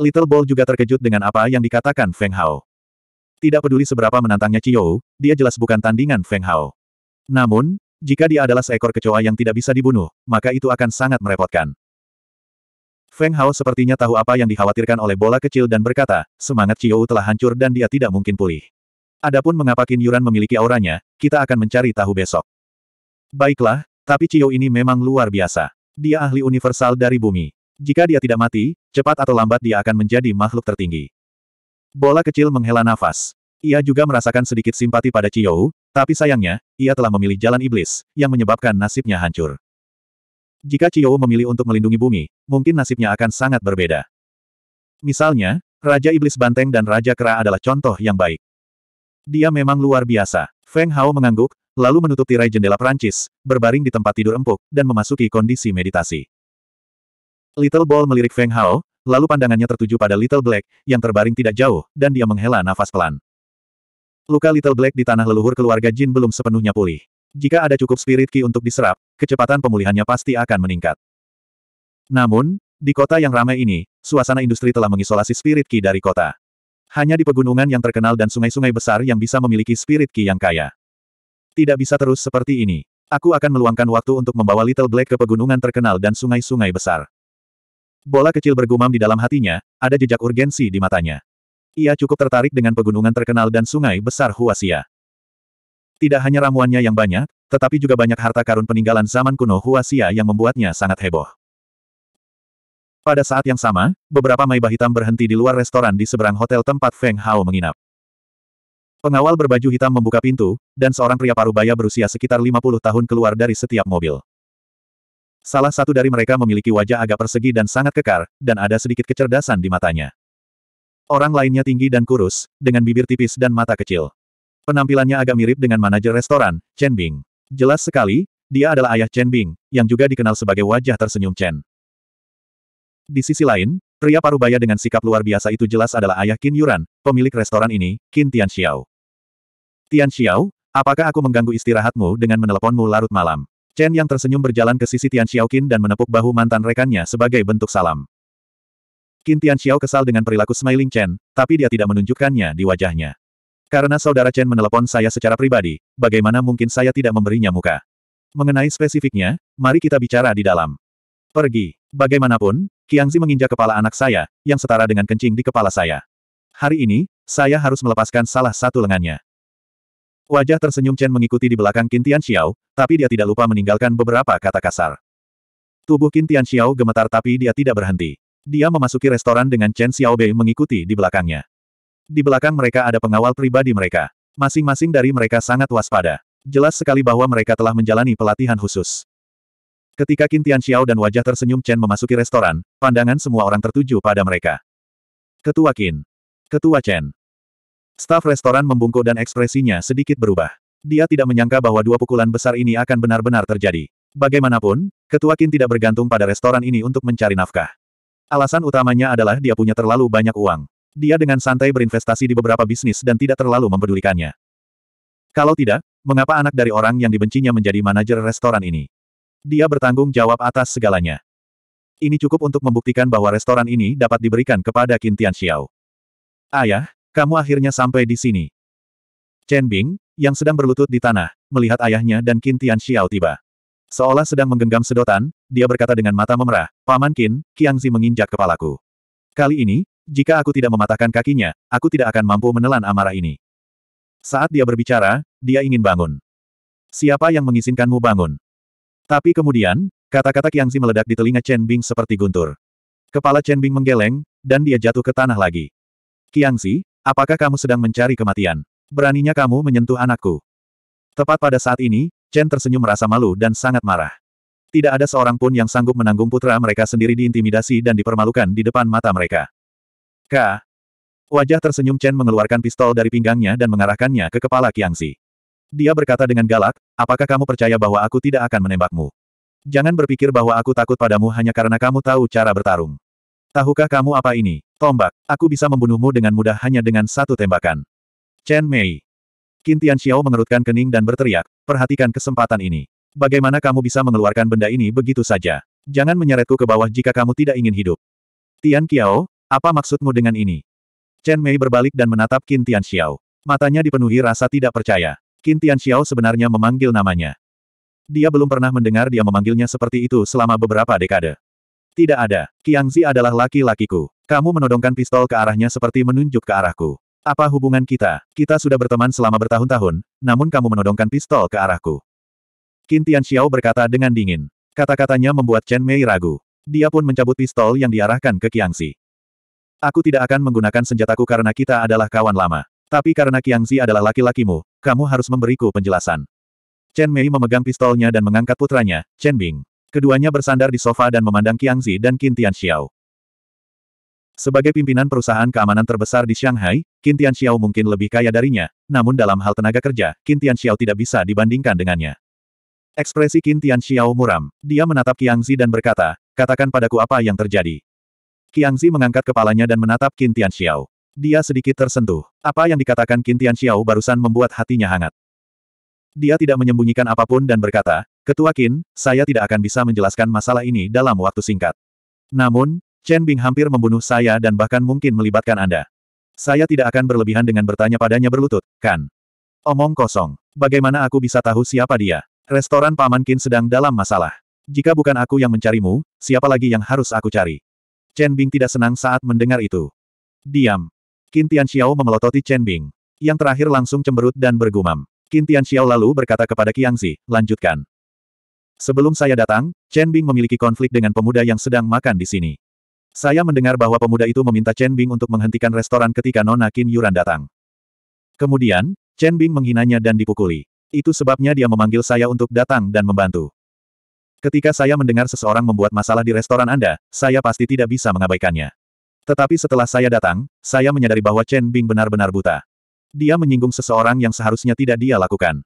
Little Ball juga terkejut dengan apa yang dikatakan Feng Hao. Tidak peduli seberapa menantangnya Qiou, dia jelas bukan tandingan Feng Hao. Namun, jika dia adalah seekor kecoa yang tidak bisa dibunuh, maka itu akan sangat merepotkan. Feng Hao sepertinya tahu apa yang dikhawatirkan oleh bola kecil dan berkata, semangat Qiou telah hancur dan dia tidak mungkin pulih. Adapun mengapa Qin Yuran memiliki auranya, kita akan mencari tahu besok. Baiklah, tapi Qiou ini memang luar biasa. Dia ahli universal dari bumi. Jika dia tidak mati, cepat atau lambat dia akan menjadi makhluk tertinggi. Bola kecil menghela nafas. Ia juga merasakan sedikit simpati pada Qiou, tapi sayangnya, ia telah memilih jalan iblis, yang menyebabkan nasibnya hancur. Jika Qiou memilih untuk melindungi bumi, mungkin nasibnya akan sangat berbeda. Misalnya, Raja Iblis Banteng dan Raja Kera adalah contoh yang baik. Dia memang luar biasa. Feng Hao mengangguk, lalu menutup tirai jendela Perancis, berbaring di tempat tidur empuk, dan memasuki kondisi meditasi. Little Ball melirik Feng Hao, lalu pandangannya tertuju pada Little Black, yang terbaring tidak jauh, dan dia menghela nafas pelan. Luka Little Black di tanah leluhur keluarga Jin belum sepenuhnya pulih. Jika ada cukup spirit ki untuk diserap, kecepatan pemulihannya pasti akan meningkat. Namun, di kota yang ramai ini, suasana industri telah mengisolasi spirit ki dari kota. Hanya di pegunungan yang terkenal dan sungai-sungai besar yang bisa memiliki spirit ki yang kaya. Tidak bisa terus seperti ini. Aku akan meluangkan waktu untuk membawa Little Black ke pegunungan terkenal dan sungai-sungai besar. Bola kecil bergumam di dalam hatinya, ada jejak urgensi di matanya. Ia cukup tertarik dengan pegunungan terkenal dan sungai besar Huasia. Tidak hanya ramuannya yang banyak, tetapi juga banyak harta karun peninggalan zaman kuno Huasia yang membuatnya sangat heboh. Pada saat yang sama, beberapa maibah hitam berhenti di luar restoran di seberang hotel tempat Feng Hao menginap. Pengawal berbaju hitam membuka pintu, dan seorang pria parubaya berusia sekitar 50 tahun keluar dari setiap mobil. Salah satu dari mereka memiliki wajah agak persegi dan sangat kekar, dan ada sedikit kecerdasan di matanya. Orang lainnya tinggi dan kurus, dengan bibir tipis dan mata kecil. Penampilannya agak mirip dengan manajer restoran, Chen Bing. Jelas sekali, dia adalah ayah Chen Bing, yang juga dikenal sebagai wajah tersenyum Chen. Di sisi lain, pria parubaya dengan sikap luar biasa itu jelas adalah ayah Qin Yuran, pemilik restoran ini, Qin Tianxiao. Tian Xiao, apakah aku mengganggu istirahatmu dengan meneleponmu larut malam? Chen yang tersenyum berjalan ke sisi Tian Xiaoqin dan menepuk bahu mantan rekannya sebagai bentuk salam. Qin Tian Xiao kesal dengan perilaku Smiling Chen, tapi dia tidak menunjukkannya di wajahnya. Karena saudara Chen menelepon saya secara pribadi, bagaimana mungkin saya tidak memberinya muka? Mengenai spesifiknya, mari kita bicara di dalam. Pergi. Bagaimanapun, Qiangzi menginjak kepala anak saya, yang setara dengan kencing di kepala saya. Hari ini, saya harus melepaskan salah satu lengannya. Wajah tersenyum Chen mengikuti di belakang Qin Tian Xiao, tapi dia tidak lupa meninggalkan beberapa kata kasar. Tubuh Qin Tian Xiao gemetar tapi dia tidak berhenti. Dia memasuki restoran dengan Chen Xiaobei mengikuti di belakangnya. Di belakang mereka ada pengawal pribadi mereka. Masing-masing dari mereka sangat waspada. Jelas sekali bahwa mereka telah menjalani pelatihan khusus. Ketika Qin Tian Xiao dan wajah tersenyum Chen memasuki restoran, pandangan semua orang tertuju pada mereka. Ketua Qin. Ketua Chen. Staf restoran membungkuk dan ekspresinya sedikit berubah. Dia tidak menyangka bahwa dua pukulan besar ini akan benar-benar terjadi. Bagaimanapun, Ketua Qin tidak bergantung pada restoran ini untuk mencari nafkah. Alasan utamanya adalah dia punya terlalu banyak uang. Dia dengan santai berinvestasi di beberapa bisnis dan tidak terlalu mempedulikannya. Kalau tidak, mengapa anak dari orang yang dibencinya menjadi manajer restoran ini? Dia bertanggung jawab atas segalanya. Ini cukup untuk membuktikan bahwa restoran ini dapat diberikan kepada Qin Tianxiao. Ayah, kamu akhirnya sampai di sini. Chen Bing, yang sedang berlutut di tanah, melihat ayahnya dan Qin Tian Xiao tiba. Seolah sedang menggenggam sedotan, dia berkata dengan mata memerah, Paman Qin, Qiangzi menginjak kepalaku. Kali ini, jika aku tidak mematahkan kakinya, aku tidak akan mampu menelan amarah ini. Saat dia berbicara, dia ingin bangun. Siapa yang mengizinkanmu bangun? Tapi kemudian, kata-kata Qiangzi meledak di telinga Chen Bing seperti guntur. Kepala Chen Bing menggeleng, dan dia jatuh ke tanah lagi. Qiangzi, Apakah kamu sedang mencari kematian? Beraninya kamu menyentuh anakku. Tepat pada saat ini, Chen tersenyum merasa malu dan sangat marah. Tidak ada seorang pun yang sanggup menanggung putra mereka sendiri diintimidasi dan dipermalukan di depan mata mereka. K. Wajah tersenyum Chen mengeluarkan pistol dari pinggangnya dan mengarahkannya ke kepala Qiangxi. Dia berkata dengan galak, apakah kamu percaya bahwa aku tidak akan menembakmu? Jangan berpikir bahwa aku takut padamu hanya karena kamu tahu cara bertarung. Tahukah kamu apa ini? Tombak. Aku bisa membunuhmu dengan mudah hanya dengan satu tembakan. Chen Mei. Qin Tianxiao mengerutkan kening dan berteriak, perhatikan kesempatan ini. Bagaimana kamu bisa mengeluarkan benda ini begitu saja? Jangan menyeretku ke bawah jika kamu tidak ingin hidup. Tian Qiao, Apa maksudmu dengan ini? Chen Mei berbalik dan menatap Qin Tianxiao. Matanya dipenuhi rasa tidak percaya. Qin Tianxiao sebenarnya memanggil namanya. Dia belum pernah mendengar dia memanggilnya seperti itu selama beberapa dekade. Tidak ada. Qiangzi adalah laki-lakiku. Kamu menodongkan pistol ke arahnya seperti menunjuk ke arahku. Apa hubungan kita? Kita sudah berteman selama bertahun-tahun, namun kamu menodongkan pistol ke arahku. Qin Tianxiao berkata dengan dingin. Kata-katanya membuat Chen Mei ragu. Dia pun mencabut pistol yang diarahkan ke Qiangzi. Aku tidak akan menggunakan senjataku karena kita adalah kawan lama. Tapi karena Qiangzi adalah laki-lakimu, kamu harus memberiku penjelasan. Chen Mei memegang pistolnya dan mengangkat putranya, Chen Bing. Keduanya bersandar di sofa dan memandang Qiangzi dan Qin Tianxiao. Sebagai pimpinan perusahaan keamanan terbesar di Shanghai, Qin Tianxiao mungkin lebih kaya darinya, namun dalam hal tenaga kerja, Qin Tianxiao tidak bisa dibandingkan dengannya. Ekspresi Qin Tianxiao muram. Dia menatap Qiangzi dan berkata, katakan padaku apa yang terjadi. Qiangzi mengangkat kepalanya dan menatap Qin Tianxiao. Dia sedikit tersentuh. Apa yang dikatakan Qin Tianxiao barusan membuat hatinya hangat. Dia tidak menyembunyikan apa pun dan berkata, Ketua Qin, saya tidak akan bisa menjelaskan masalah ini dalam waktu singkat. Namun, Chen Bing hampir membunuh saya dan bahkan mungkin melibatkan Anda. Saya tidak akan berlebihan dengan bertanya padanya berlutut, kan? Omong kosong. Bagaimana aku bisa tahu siapa dia? Restoran Paman Qin sedang dalam masalah. Jika bukan aku yang mencarimu, siapa lagi yang harus aku cari? Chen Bing tidak senang saat mendengar itu. Diam. Qin Tianxiao memelototi Chen Bing. Yang terakhir langsung cemberut dan bergumam. Qin Tianxiao lalu berkata kepada Qiangzi, lanjutkan. Sebelum saya datang, Chen Bing memiliki konflik dengan pemuda yang sedang makan di sini. Saya mendengar bahwa pemuda itu meminta Chen Bing untuk menghentikan restoran ketika Nona Qin Yuran datang. Kemudian, Chen Bing menghinanya dan dipukuli. Itu sebabnya dia memanggil saya untuk datang dan membantu. Ketika saya mendengar seseorang membuat masalah di restoran Anda, saya pasti tidak bisa mengabaikannya. Tetapi setelah saya datang, saya menyadari bahwa Chen Bing benar-benar buta. Dia menyinggung seseorang yang seharusnya tidak dia lakukan.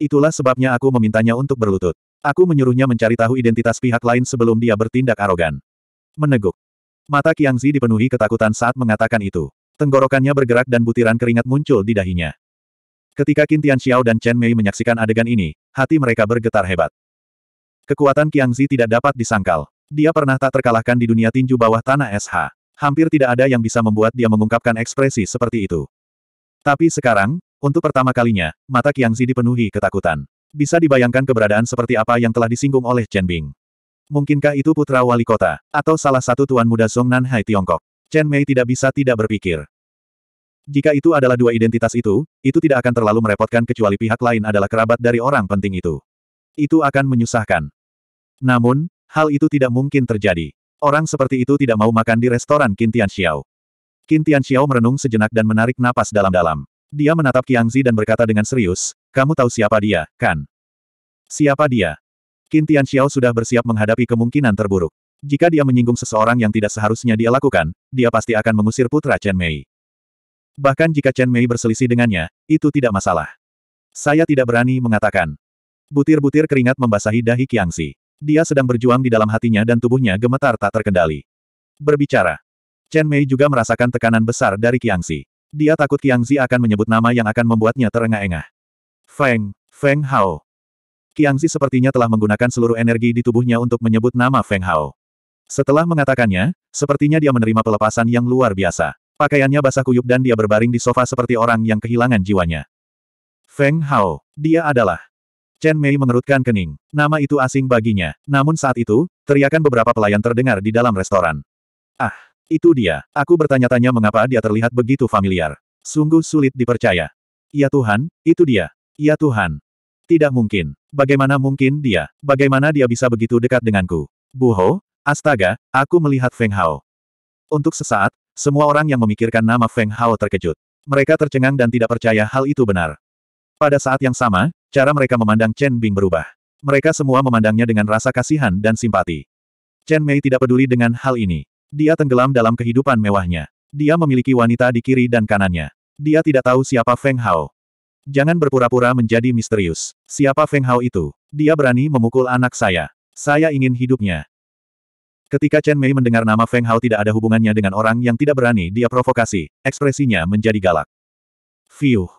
Itulah sebabnya aku memintanya untuk berlutut. Aku menyuruhnya mencari tahu identitas pihak lain sebelum dia bertindak arogan. Meneguk. Mata Qiangzi dipenuhi ketakutan saat mengatakan itu. Tenggorokannya bergerak dan butiran keringat muncul di dahinya. Ketika Qin Tianxiao dan Chen Mei menyaksikan adegan ini, hati mereka bergetar hebat. Kekuatan Qiangzi tidak dapat disangkal. Dia pernah tak terkalahkan di dunia tinju bawah tanah SH. Hampir tidak ada yang bisa membuat dia mengungkapkan ekspresi seperti itu. Tapi sekarang, untuk pertama kalinya, mata Qiangzi dipenuhi ketakutan. Bisa dibayangkan keberadaan seperti apa yang telah disinggung oleh Chen Bing. Mungkinkah itu putra wali kota, atau salah satu tuan muda Song Hai Tiongkok? Chen Mei tidak bisa tidak berpikir. Jika itu adalah dua identitas itu, itu tidak akan terlalu merepotkan kecuali pihak lain adalah kerabat dari orang penting itu. Itu akan menyusahkan. Namun, hal itu tidak mungkin terjadi. Orang seperti itu tidak mau makan di restoran Qin Tianxiao. Qin Tianxiao merenung sejenak dan menarik napas dalam-dalam. Dia menatap Qiangzi dan berkata dengan serius, kamu tahu siapa dia, kan? Siapa dia? Qin Tianxiao sudah bersiap menghadapi kemungkinan terburuk. Jika dia menyinggung seseorang yang tidak seharusnya dia lakukan, dia pasti akan mengusir putra Chen Mei. Bahkan jika Chen Mei berselisih dengannya, itu tidak masalah. Saya tidak berani mengatakan. Butir-butir keringat membasahi dahi Qiangxi. Dia sedang berjuang di dalam hatinya dan tubuhnya gemetar tak terkendali. Berbicara. Chen Mei juga merasakan tekanan besar dari Qiangxi. Dia takut Qiangxi akan menyebut nama yang akan membuatnya terengah-engah. Feng, Feng Hao. Qiangxi sepertinya telah menggunakan seluruh energi di tubuhnya untuk menyebut nama Feng Hao. Setelah mengatakannya, sepertinya dia menerima pelepasan yang luar biasa. Pakaiannya basah kuyup dan dia berbaring di sofa seperti orang yang kehilangan jiwanya. Feng Hao. Dia adalah Chen Mei mengerutkan kening. Nama itu asing baginya. Namun saat itu, teriakan beberapa pelayan terdengar di dalam restoran. Ah, itu dia. Aku bertanya-tanya mengapa dia terlihat begitu familiar. Sungguh sulit dipercaya. Ya Tuhan, itu dia. Ya Tuhan. Tidak mungkin. Bagaimana mungkin dia? Bagaimana dia bisa begitu dekat denganku? Buho, astaga, aku melihat Feng Hao. Untuk sesaat, semua orang yang memikirkan nama Feng Hao terkejut. Mereka tercengang dan tidak percaya hal itu benar. Pada saat yang sama, cara mereka memandang Chen Bing berubah. Mereka semua memandangnya dengan rasa kasihan dan simpati. Chen Mei tidak peduli dengan hal ini. Dia tenggelam dalam kehidupan mewahnya. Dia memiliki wanita di kiri dan kanannya. Dia tidak tahu siapa Feng Hao. Jangan berpura-pura menjadi misterius. Siapa Feng Hao itu? Dia berani memukul anak saya. Saya ingin hidupnya. Ketika Chen Mei mendengar nama Feng Hao tidak ada hubungannya dengan orang yang tidak berani dia provokasi, ekspresinya menjadi galak. Fiuh.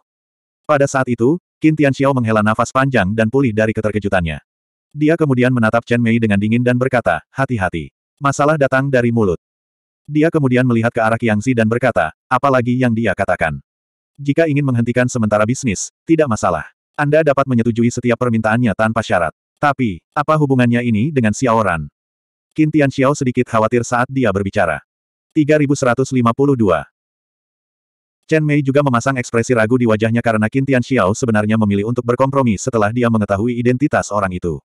Pada saat itu, Qin Tianxiao menghela nafas panjang dan pulih dari keterkejutannya. Dia kemudian menatap Chen Mei dengan dingin dan berkata, hati-hati. Masalah datang dari mulut. Dia kemudian melihat ke arah Qiangzi dan berkata, apalagi yang dia katakan. Jika ingin menghentikan sementara bisnis, tidak masalah. Anda dapat menyetujui setiap permintaannya tanpa syarat. Tapi, apa hubungannya ini dengan Xiaoran? Qin Tianxiao sedikit khawatir saat dia berbicara. 3152 Chen Mei juga memasang ekspresi ragu di wajahnya karena Qin Tianxiao sebenarnya memilih untuk berkompromi setelah dia mengetahui identitas orang itu.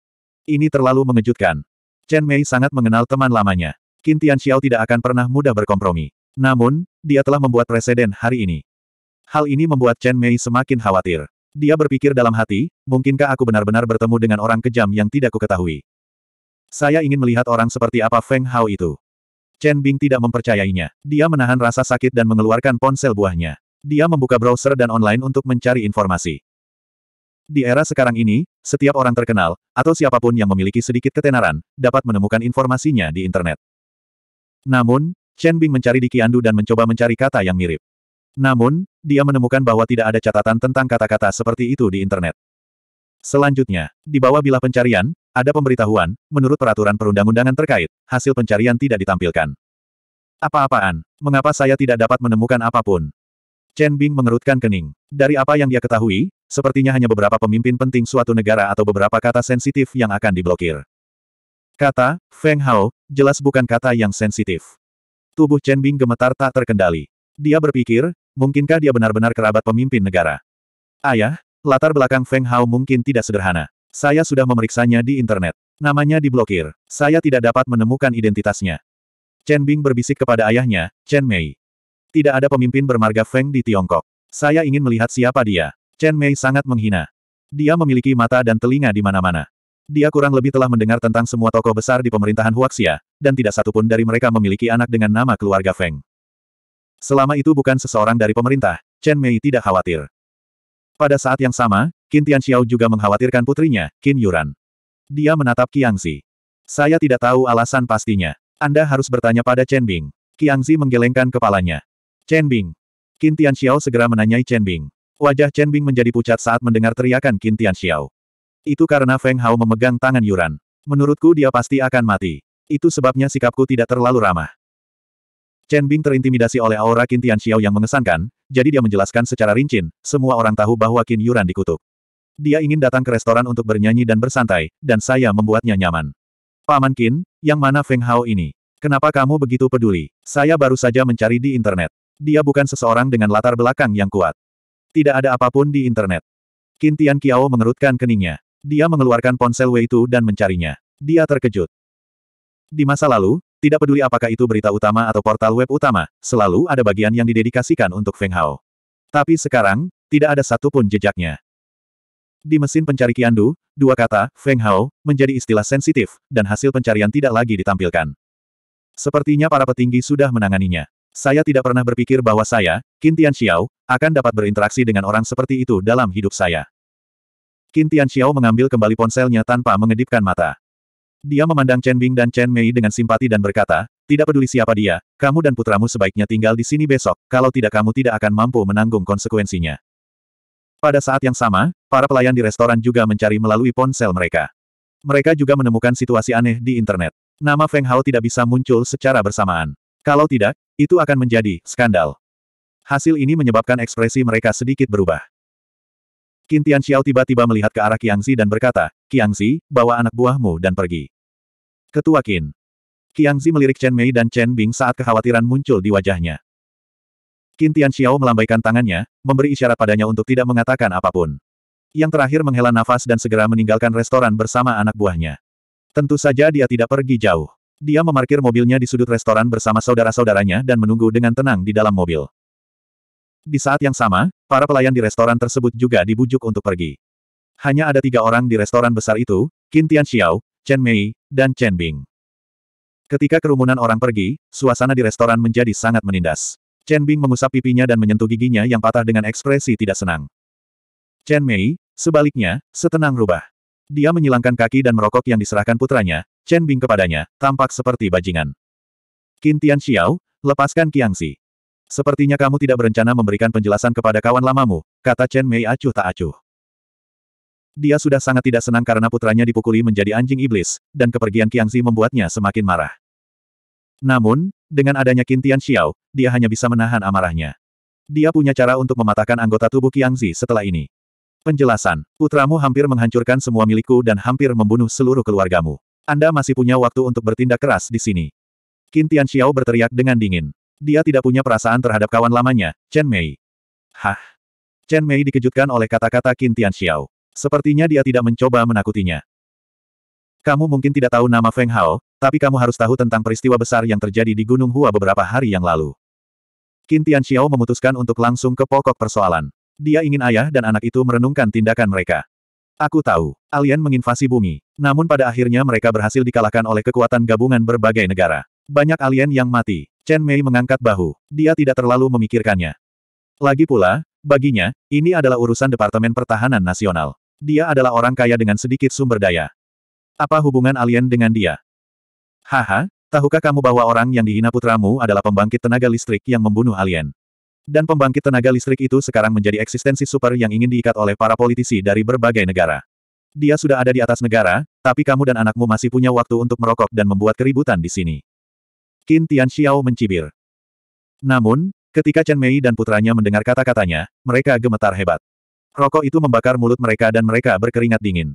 Ini terlalu mengejutkan. Chen Mei sangat mengenal teman lamanya. Qin Tianxiao tidak akan pernah mudah berkompromi. Namun, dia telah membuat presiden hari ini. Hal ini membuat Chen Mei semakin khawatir. Dia berpikir dalam hati, mungkinkah aku benar-benar bertemu dengan orang kejam yang tidak kuketahui. Saya ingin melihat orang seperti apa Feng Hao itu. Chen Bing tidak mempercayainya. Dia menahan rasa sakit dan mengeluarkan ponsel buahnya. Dia membuka browser dan online untuk mencari informasi. Di era sekarang ini, setiap orang terkenal, atau siapa pun yang memiliki sedikit ketenaran, dapat menemukan informasinya di internet. Namun, Chen Bing mencari di Qiandu dan mencoba mencari kata yang mirip. Namun, dia menemukan bahwa tidak ada catatan tentang kata-kata seperti itu di internet. Selanjutnya, di bawah bilah pencarian, ada pemberitahuan, menurut peraturan perundang-undangan terkait, hasil pencarian tidak ditampilkan. Apa-apaan, mengapa saya tidak dapat menemukan apa pun? Chen Bing mengerutkan kening. Dari apa yang dia ketahui, sepertinya hanya beberapa pemimpin penting suatu negara atau beberapa kata sensitif yang akan diblokir. Kata, Feng Hao, jelas bukan kata yang sensitif. Tubuh Chen Bing gemetar tak terkendali. Dia berpikir, mungkinkah dia benar-benar kerabat pemimpin negara? Ayah, latar belakang Feng Hao mungkin tidak sederhana. Saya sudah memeriksanya di internet. Namanya diblokir. Saya tidak dapat menemukan identitasnya. Chen Bing berbisik kepada ayahnya, Chen Mei. Tidak ada pemimpin bermarga Feng di Tiongkok. Saya ingin melihat siapa dia. Chen Mei sangat menghina. Dia memiliki mata dan telinga di mana-mana. Dia kurang lebih telah mendengar tentang semua tokoh besar di pemerintahan Huaxia, dan tidak satupun dari mereka memiliki anak dengan nama keluarga Feng. Selama itu bukan seseorang dari pemerintah, Chen Mei tidak khawatir. Pada saat yang sama, Qin Tianxiao juga mengkhawatirkan putrinya, Qin Yuran. Dia menatap Qiangzi. Saya tidak tahu alasan pastinya. Anda harus bertanya pada Chen Bing. Qiangzi menggelengkan kepalanya. Chen Bing. Qin Tianxiao segera menanyai Chen Bing. Wajah Chen Bing menjadi pucat saat mendengar teriakan Qin Tianxiao. Itu karena Feng Hao memegang tangan Yuran. Menurutku dia pasti akan mati. Itu sebabnya sikapku tidak terlalu ramah. Chen Bing terintimidasi oleh aura Qin Tianxiao yang mengesankan, jadi dia menjelaskan secara rinci, semua orang tahu bahwa Qin Yuran dikutuk. Dia ingin datang ke restoran untuk bernyanyi dan bersantai, dan saya membuatnya nyaman. Paman Qin, yang mana Feng Hao ini? Kenapa kamu begitu peduli? Saya baru saja mencari di internet. Dia bukan seseorang dengan latar belakang yang kuat. Tidak ada apa pun di internet. Qin Tian Kiao mengerutkan keningnya. Dia mengeluarkan ponsel Wei Tu dan mencarinya. Dia terkejut. Di masa lalu, tidak peduli apakah itu berita utama atau portal web utama, selalu ada bagian yang didedikasikan untuk Feng Hao. Tapi sekarang, tidak ada satupun jejaknya. Di mesin pencari Kiandu, dua kata, Feng Hao, menjadi istilah sensitif, dan hasil pencarian tidak lagi ditampilkan. Sepertinya para petinggi sudah menanganinya. Saya tidak pernah berpikir bahwa saya, Qin Tianxiao, akan dapat berinteraksi dengan orang seperti itu dalam hidup saya. Qin Tianxiao mengambil kembali ponselnya tanpa mengedipkan mata. Dia memandang Chen Bing dan Chen Mei dengan simpati dan berkata, tidak peduli siapa dia, kamu dan putramu sebaiknya tinggal di sini besok, kalau tidak kamu tidak akan mampu menanggung konsekuensinya. Pada saat yang sama, para pelayan di restoran juga mencari melalui ponsel mereka. Mereka juga menemukan situasi aneh di internet. Nama Feng Hao tidak bisa muncul secara bersamaan. Kalau tidak, itu akan menjadi skandal. Hasil ini menyebabkan ekspresi mereka sedikit berubah. Qin Tianxiao tiba-tiba melihat ke arah Qiangzi dan berkata, Qiangzi, bawa anak buahmu dan pergi. Ketua Qin. Qiangzi melirik Chen Mei dan Chen Bing saat kekhawatiran muncul di wajahnya. Qin Tianxiao melambaikan tangannya, memberi isyarat padanya untuk tidak mengatakan apa pun. Yang terakhir menghela nafas dan segera meninggalkan restoran bersama anak buahnya. Tentu saja dia tidak pergi jauh. Dia memarkir mobilnya di sudut restoran bersama saudara-saudaranya dan menunggu dengan tenang di dalam mobil. Di saat yang sama, para pelayan di restoran tersebut juga dibujuk untuk pergi. Hanya ada tiga orang di restoran besar itu, Qin Tianxiao, Chen Mei, dan Chen Bing. Ketika kerumunan orang pergi, suasana di restoran menjadi sangat menindas. Chen Bing mengusap pipinya dan menyentuh giginya yang patah dengan ekspresi tidak senang. Chen Mei, sebaliknya, setenang rubah. Dia menyilangkan kaki dan merokok yang diserahkan putranya, Chen Bing kepadanya, tampak seperti bajingan. Qin Tianxiao, lepaskan Qiangxi. Sepertinya kamu tidak berencana memberikan penjelasan kepada kawan lamamu, kata Chen Mei acuh tak acuh. Dia sudah sangat tidak senang karena putranya dipukuli menjadi anjing iblis, dan kepergian Qiangzi membuatnya semakin marah. Namun, dengan adanya Qin Tian Xiao, dia hanya bisa menahan amarahnya. Dia punya cara untuk mematahkan anggota tubuh Qiangzi setelah ini. Penjelasan, putramu hampir menghancurkan semua milikku dan hampir membunuh seluruh keluargamu. Anda masih punya waktu untuk bertindak keras di sini. Qin Tian Xiao berteriak dengan dingin. Dia tidak punya perasaan terhadap kawan lamanya, Chen Mei. Hah? Chen Mei dikejutkan oleh kata-kata Qin Tian Xiao. Sepertinya dia tidak mencoba menakutinya. Kamu mungkin tidak tahu nama Feng Hao, tapi kamu harus tahu tentang peristiwa besar yang terjadi di Gunung Hua beberapa hari yang lalu. Qin Tian Xiao memutuskan untuk langsung ke pokok persoalan. Dia ingin ayah dan anak itu merenungkan tindakan mereka. Aku tahu, alien menginvasi bumi. Namun pada akhirnya mereka berhasil dikalahkan oleh kekuatan gabungan berbagai negara. Banyak alien yang mati. Chen Mei mengangkat bahu. Dia tidak terlalu memikirkannya. Lagi pula, baginya, ini adalah urusan Departemen Pertahanan Nasional. Dia adalah orang kaya dengan sedikit sumber daya. Apa hubungan alien dengan dia? Haha, tahukah kamu bahwa orang yang dihina putramu adalah pembangkit tenaga listrik yang membunuh alien? Dan pembangkit tenaga listrik itu sekarang menjadi eksistensi super yang ingin diikat oleh para politisi dari berbagai negara. Dia sudah ada di atas negara, tapi kamu dan anakmu masih punya waktu untuk merokok dan membuat keributan di sini. Qin Tian Xiao mencibir. Namun, ketika Chen Mei dan putranya mendengar kata-katanya, mereka gemetar hebat. Rokok itu membakar mulut mereka dan mereka berkeringat dingin.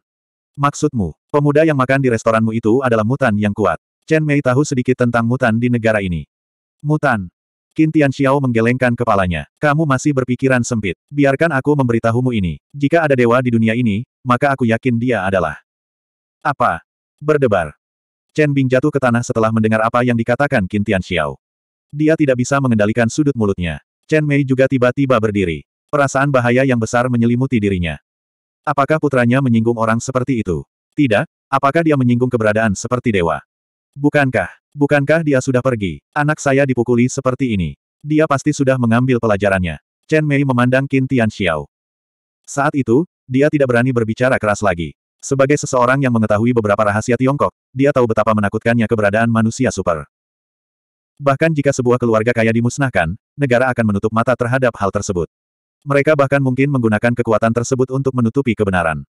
Maksudmu, pemuda yang makan di restoranmu itu adalah mutan yang kuat. Chen Mei tahu sedikit tentang mutan di negara ini. Mutan. Qin Tian Xiao menggelengkan kepalanya. Kamu masih berpikiran sempit. Biarkan aku memberitahumu ini. Jika ada dewa di dunia ini, maka aku yakin dia adalah. Apa? Berdebar. Chen Bing jatuh ke tanah setelah mendengar apa yang dikatakan Qin Tian Xiao. Dia tidak bisa mengendalikan sudut mulutnya. Chen Mei juga tiba-tiba berdiri. Perasaan bahaya yang besar menyelimuti dirinya. Apakah putranya menyinggung orang seperti itu? Tidak, apakah dia menyinggung keberadaan seperti dewa? Bukankah, bukankah dia sudah pergi? Anak saya dipukuli seperti ini. Dia pasti sudah mengambil pelajarannya. Chen Mei memandang Qin Tian Xiao. Saat itu, dia tidak berani berbicara keras lagi. Sebagai seseorang yang mengetahui beberapa rahasia Tiongkok, dia tahu betapa menakutkannya keberadaan manusia super. Bahkan jika sebuah keluarga kaya dimusnahkan, negara akan menutup mata terhadap hal tersebut. Mereka bahkan mungkin menggunakan kekuatan tersebut untuk menutupi kebenaran.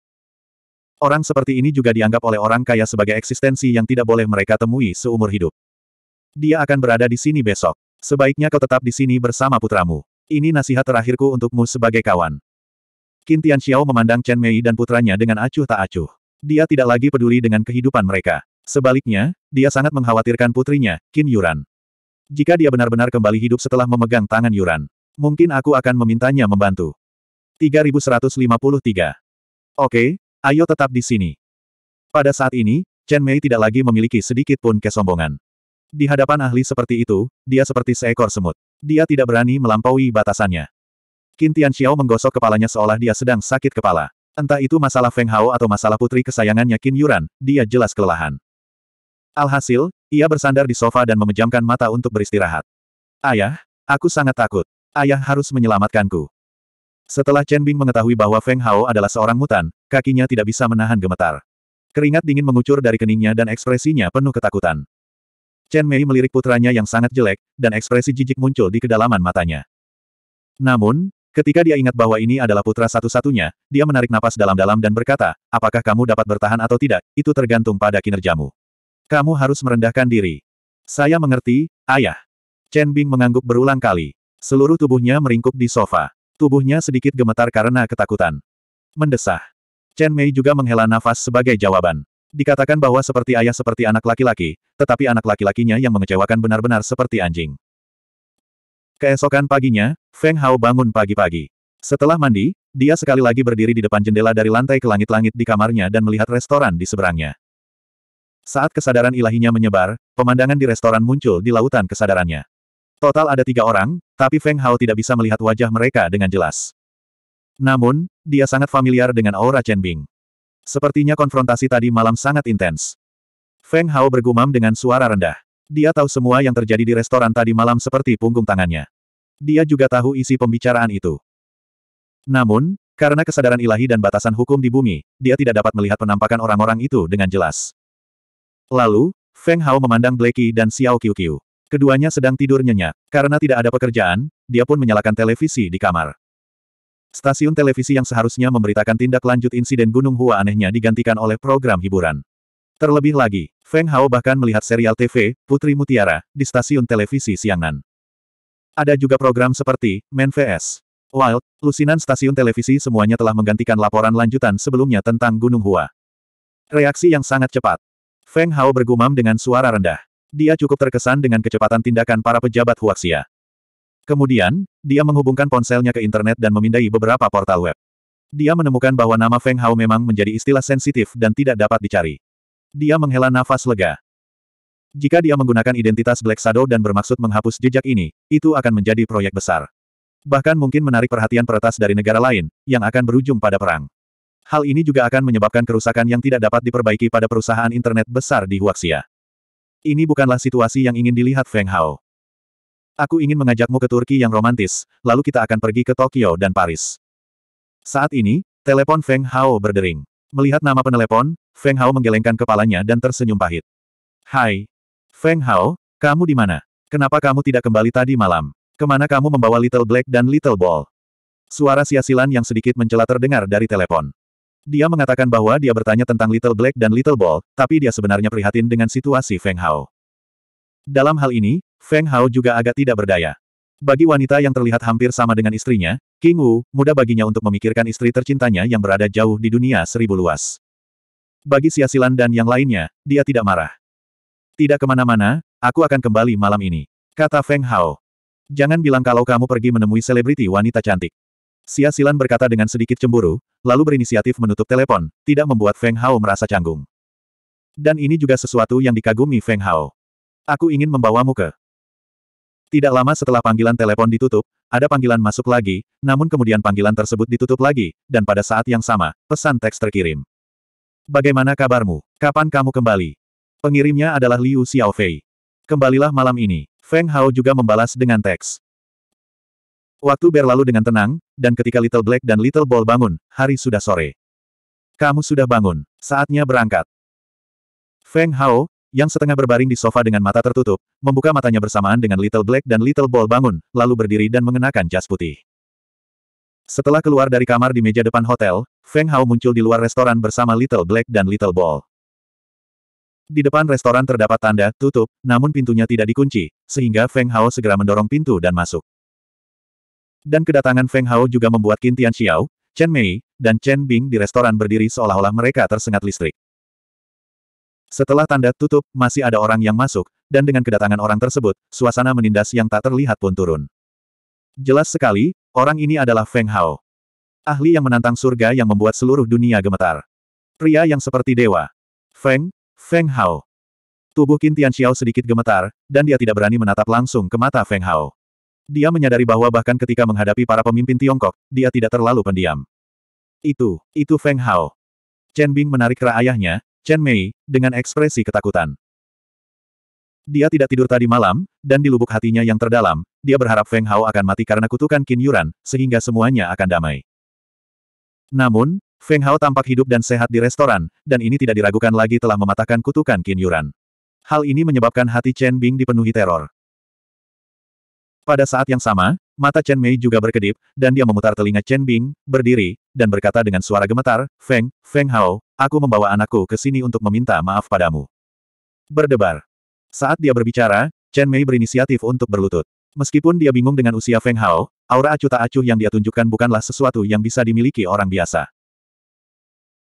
Orang seperti ini juga dianggap oleh orang kaya sebagai eksistensi yang tidak boleh mereka temui seumur hidup. Dia akan berada di sini besok. Sebaiknya kau tetap di sini bersama putramu. Ini nasihat terakhirku untukmu sebagai kawan. Qin Tian Xiao memandang Chen Mei dan putranya dengan acuh tak acuh. Dia tidak lagi peduli dengan kehidupan mereka. Sebaliknya, dia sangat mengkhawatirkan putrinya, Qin Yuran. Jika dia benar-benar kembali hidup setelah memegang tangan Yuran, mungkin aku akan memintanya membantu. 3153. Oke, Ayo tetap di sini. Pada saat ini, Chen Mei tidak lagi memiliki sedikit pun kesombongan. Di hadapan ahli seperti itu, dia seperti seekor semut. Dia tidak berani melampaui batasannya. Qin Tian Xiao menggosok kepalanya seolah dia sedang sakit kepala. Entah itu masalah Feng Hao atau masalah putri kesayangannya Qin Yuran, dia jelas kelelahan. Alhasil, ia bersandar di sofa dan memejamkan mata untuk beristirahat. Ayah, aku sangat takut. Ayah harus menyelamatkanku. Setelah Chen Bing mengetahui bahwa Feng Hao adalah seorang mutan, kakinya tidak bisa menahan gemetar. Keringat dingin mengucur dari keningnya dan ekspresinya penuh ketakutan. Chen Mei melirik putranya yang sangat jelek, dan ekspresi jijik muncul di kedalaman matanya. Namun, ketika dia ingat bahwa ini adalah putra satu-satunya, dia menarik napas dalam-dalam dan berkata, apakah kamu dapat bertahan atau tidak, itu tergantung pada kinerjamu. Kamu harus merendahkan diri. Saya mengerti, ayah. Chen Bing mengangguk berulang kali. Seluruh tubuhnya meringkuk di sofa. Tubuhnya sedikit gemetar karena ketakutan. Mendesah. Chen Mei juga menghela nafas sebagai jawaban. Dikatakan bahwa seperti ayah seperti anak laki-laki, tetapi anak laki-lakinya yang mengecewakan benar-benar seperti anjing. Keesokan paginya, Feng Hao bangun pagi-pagi. Setelah mandi, dia sekali lagi berdiri di depan jendela dari lantai ke langit-langit di kamarnya dan melihat restoran di seberangnya. Saat kesadaran ilahinya menyebar, pemandangan di restoran muncul di lautan kesadarannya. Total ada tiga orang, tapi Feng Hao tidak bisa melihat wajah mereka dengan jelas. Namun, dia sangat familiar dengan aura Chen Bing. Sepertinya konfrontasi tadi malam sangat intens. Feng Hao bergumam dengan suara rendah. Dia tahu semua yang terjadi di restoran tadi malam seperti punggung tangannya. Dia juga tahu isi pembicaraan itu. Namun, karena kesadaran ilahi dan batasan hukum di bumi, dia tidak dapat melihat penampakan orang-orang itu dengan jelas. Lalu, Feng Hao memandang Blackie dan Xiao Qiu Qiu. Keduanya sedang tidur nyenyak. Karena tidak ada pekerjaan, dia pun menyalakan televisi di kamar. Stasiun televisi yang seharusnya memberitakan tindak lanjut insiden Gunung Hua anehnya digantikan oleh program hiburan. Terlebih lagi, Feng Hao bahkan melihat serial TV, Putri Mutiara, di stasiun televisi Siangnan. Ada juga program seperti, Man vs. Wild, lusinan stasiun televisi semuanya telah menggantikan laporan lanjutan sebelumnya tentang Gunung Hua. Reaksi yang sangat cepat. Feng Hao bergumam dengan suara rendah. Dia cukup terkesan dengan kecepatan tindakan para pejabat Huaxia. Kemudian, dia menghubungkan ponselnya ke internet dan memindai beberapa portal web. Dia menemukan bahwa nama Feng Hao memang menjadi istilah sensitif dan tidak dapat dicari. Dia menghela nafas lega. Jika dia menggunakan identitas Black Shadow dan bermaksud menghapus jejak ini, itu akan menjadi proyek besar. Bahkan mungkin menarik perhatian peretas dari negara lain, yang akan berujung pada perang. Hal ini juga akan menyebabkan kerusakan yang tidak dapat diperbaiki pada perusahaan internet besar di Huaxia. Ini bukanlah situasi yang ingin dilihat Feng Hao. Aku ingin mengajakmu ke Turki yang romantis, lalu kita akan pergi ke Tokyo dan Paris. Saat ini, telepon Feng Hao berdering. Melihat nama penelepon, Feng Hao menggelengkan kepalanya dan tersenyum pahit. Hai. Feng Hao, kamu di mana? Kenapa kamu tidak kembali tadi malam? Ke mana kamu membawa Little Black dan Little Ball? Suara siasilan yang sedikit mencela terdengar dari telepon. Dia mengatakan bahwa dia bertanya tentang Little Black dan Little Ball, tapi dia sebenarnya prihatin dengan situasi Feng Hao. Dalam hal ini, Feng Hao juga agak tidak berdaya. Bagi wanita yang terlihat hampir sama dengan istrinya, King Wu, mudah baginya untuk memikirkan istri tercintanya yang berada jauh di dunia seribu luas. Bagi Siasilan dan yang lainnya, dia tidak marah. Tidak ke mana-mana, aku akan kembali malam ini. Kata Feng Hao. Jangan bilang kalau kamu pergi menemui selebriti wanita cantik. Siasilan berkata dengan sedikit cemburu, lalu berinisiatif menutup telepon, tidak membuat Feng Hao merasa canggung. Dan ini juga sesuatu yang dikagumi Feng Hao. Aku ingin membawamu ke tidak lama setelah panggilan telepon ditutup, ada panggilan masuk lagi, namun kemudian panggilan tersebut ditutup lagi, dan pada saat yang sama, pesan teks terkirim. Bagaimana kabarmu? Kapan kamu kembali? Pengirimnya adalah Liu Xiaofei. Kembalilah malam ini. Feng Hao juga membalas dengan teks. Waktu berlalu dengan tenang, dan ketika Little Black dan Little Ball bangun, hari sudah sore. Kamu sudah bangun. Saatnya berangkat. Feng Hao, yang setengah berbaring di sofa dengan mata tertutup, membuka matanya bersamaan dengan Little Black dan Little Ball bangun, lalu berdiri dan mengenakan jas putih. Setelah keluar dari kamar di meja depan hotel, Feng Hao muncul di luar restoran bersama Little Black dan Little Ball. Di depan restoran terdapat tanda tutup, namun pintunya tidak dikunci, sehingga Feng Hao segera mendorong pintu dan masuk. Dan kedatangan Feng Hao juga membuat Qin Tian Xiao, Chen Mei, dan Chen Bing di restoran berdiri seolah-olah mereka tersengat listrik. Setelah tanda tutup, masih ada orang yang masuk, dan dengan kedatangan orang tersebut, suasana menindas yang tak terlihat pun turun. Jelas sekali, orang ini adalah Feng Hao. Ahli yang menantang surga yang membuat seluruh dunia gemetar. Pria yang seperti dewa. Feng, Feng Hao. Tubuh Qin Tianxiao sedikit gemetar, dan dia tidak berani menatap langsung ke mata Feng Hao. Dia menyadari bahwa bahkan ketika menghadapi para pemimpin Tiongkok, dia tidak terlalu pendiam. Itu, itu Feng Hao. Chen Bing menarik kera ayahnya, Chen Mei, dengan ekspresi ketakutan. Dia tidak tidur tadi malam, dan di lubuk hatinya yang terdalam, dia berharap Feng Hao akan mati karena kutukan Qin Yuran, sehingga semuanya akan damai. Namun, Feng Hao tampak hidup dan sehat di restoran, dan ini tidak diragukan lagi telah mematahkan kutukan Qin Yuran. Hal ini menyebabkan hati Chen Bing dipenuhi teror. Pada saat yang sama, mata Chen Mei juga berkedip, dan dia memutar telinga Chen Bing, berdiri, dan berkata dengan suara gemetar, Feng, Feng Hao, Aku membawa anakku ke sini untuk meminta maaf padamu. Berdebar. Saat dia berbicara, Chen Mei berinisiatif untuk berlutut. Meskipun dia bingung dengan usia Feng Hao, aura acuh tak acuh yang dia tunjukkan bukanlah sesuatu yang bisa dimiliki orang biasa.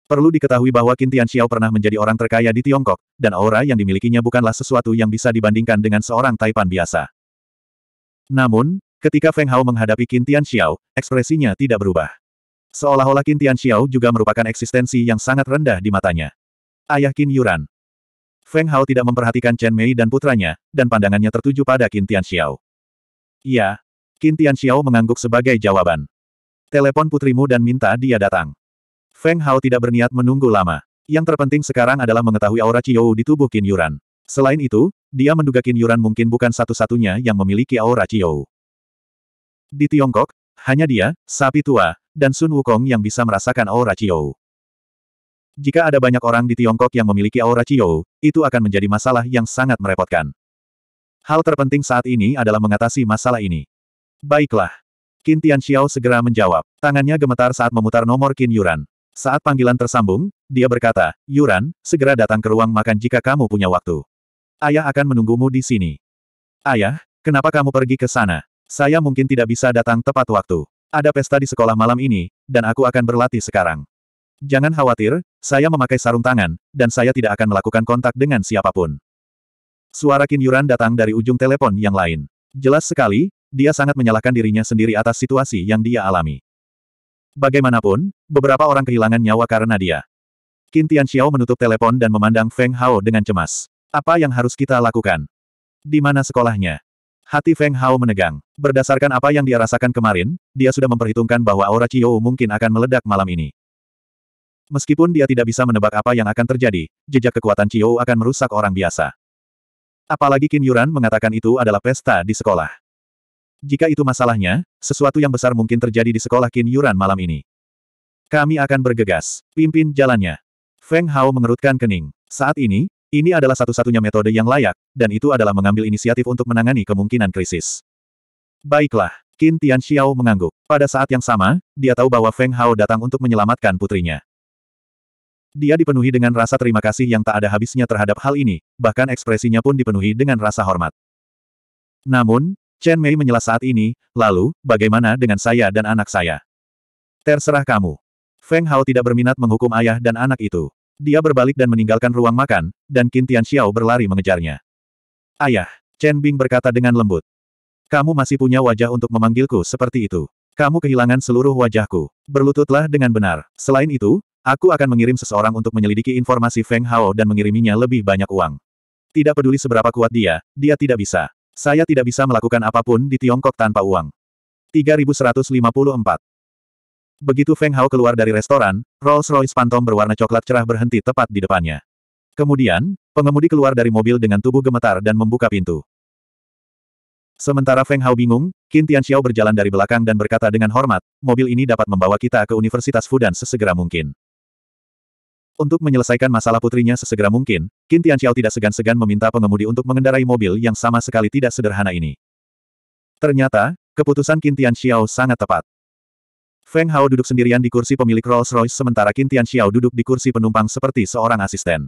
Perlu diketahui bahwa Qin Tianxiao pernah menjadi orang terkaya di Tiongkok, dan aura yang dimilikinya bukanlah sesuatu yang bisa dibandingkan dengan seorang taipan biasa. Namun, ketika Feng Hao menghadapi Qin Tianxiao, ekspresinya tidak berubah. Seolah-olah Qin Tianxiao juga merupakan eksistensi yang sangat rendah di matanya. Ayah Qin Yuran. Feng Hao tidak memperhatikan Chen Mei dan putranya, dan pandangannya tertuju pada Qin Tianxiao. Iya. Qin Tianxiao mengangguk sebagai jawaban. Telepon putrimu dan minta dia datang. Feng Hao tidak berniat menunggu lama. Yang terpenting sekarang adalah mengetahui aura Qiou di tubuh Qin Yuran. Selain itu, dia menduga Qin Yuran mungkin bukan satu-satunya yang memiliki aura Qiou. Di Tiongkok, hanya dia, sapi tua, dan Sun Wukong yang bisa merasakan aura Qiou. Jika ada banyak orang di Tiongkok yang memiliki aura Qiou, itu akan menjadi masalah yang sangat merepotkan. Hal terpenting saat ini adalah mengatasi masalah ini. Baiklah. Qin Tianxiao segera menjawab. Tangannya gemetar saat memutar nomor Qin Yuran. Saat panggilan tersambung, dia berkata, Yuran, segera datang ke ruang makan jika kamu punya waktu. Ayah akan menunggumu di sini. Ayah, kenapa kamu pergi ke sana? Saya mungkin tidak bisa datang tepat waktu. Ada pesta di sekolah malam ini, dan aku akan berlatih sekarang. Jangan khawatir, saya memakai sarung tangan, dan saya tidak akan melakukan kontak dengan siapa pun. Suara Qin Yuran datang dari ujung telepon yang lain. Jelas sekali, dia sangat menyalahkan dirinya sendiri atas situasi yang dia alami. Bagaimanapun, beberapa orang kehilangan nyawa karena dia. Qin Tianxiao menutup telepon dan memandang Feng Hao dengan cemas. Apa yang harus kita lakukan? Di mana sekolahnya? Hati Feng Hao menegang. Berdasarkan apa yang dia rasakan kemarin, dia sudah memperhitungkan bahwa aura Qiu mungkin akan meledak malam ini. Meskipun dia tidak bisa menebak apa yang akan terjadi, jejak kekuatan Qiu akan merusak orang biasa. Apalagi Qin Yuran mengatakan itu adalah pesta di sekolah. Jika itu masalahnya, sesuatu yang besar mungkin terjadi di sekolah Qin Yuran malam ini. Kami akan bergegas. Pimpin jalannya. Feng Hao mengerutkan kening. Saat ini, ini adalah satu-satunya metode yang layak, dan itu adalah mengambil inisiatif untuk menangani kemungkinan krisis. Baiklah, Qin Tian Xiao mengangguk. Pada saat yang sama, dia tahu bahwa Feng Hao datang untuk menyelamatkan putrinya. Dia dipenuhi dengan rasa terima kasih yang tak ada habisnya terhadap hal ini, bahkan ekspresinya pun dipenuhi dengan rasa hormat. Namun, Chen Mei menyela saat ini, lalu, bagaimana dengan saya dan anak saya? Terserah kamu. Feng Hao tidak berminat menghukum ayah dan anak itu. Dia berbalik dan meninggalkan ruang makan, dan Qin Tianxiao berlari mengejarnya. Ayah, Chen Bing berkata dengan lembut. Kamu masih punya wajah untuk memanggilku seperti itu. Kamu kehilangan seluruh wajahku. Berlututlah dengan benar. Selain itu, aku akan mengirim seseorang untuk menyelidiki informasi Feng Hao dan mengiriminya lebih banyak uang. Tidak peduli seberapa kuat dia, dia tidak bisa. Saya tidak bisa melakukan apa pun di Tiongkok tanpa uang. 3154. Begitu Feng Hao keluar dari restoran, Rolls-Royce Phantom berwarna coklat cerah berhenti tepat di depannya. Kemudian, pengemudi keluar dari mobil dengan tubuh gemetar dan membuka pintu. Sementara Feng Hao bingung, Qin Tianxiao berjalan dari belakang dan berkata dengan hormat, mobil ini dapat membawa kita ke Universitas Fudan sesegera mungkin. Untuk menyelesaikan masalah putrinya sesegera mungkin, Qin Tianxiao tidak segan-segan meminta pengemudi untuk mengendarai mobil yang sama sekali tidak sederhana ini. Ternyata, keputusan Qin Tianxiao sangat tepat. Feng Hao duduk sendirian di kursi pemilik Rolls-Royce sementara Qin Tianxiao duduk di kursi penumpang seperti seorang asisten.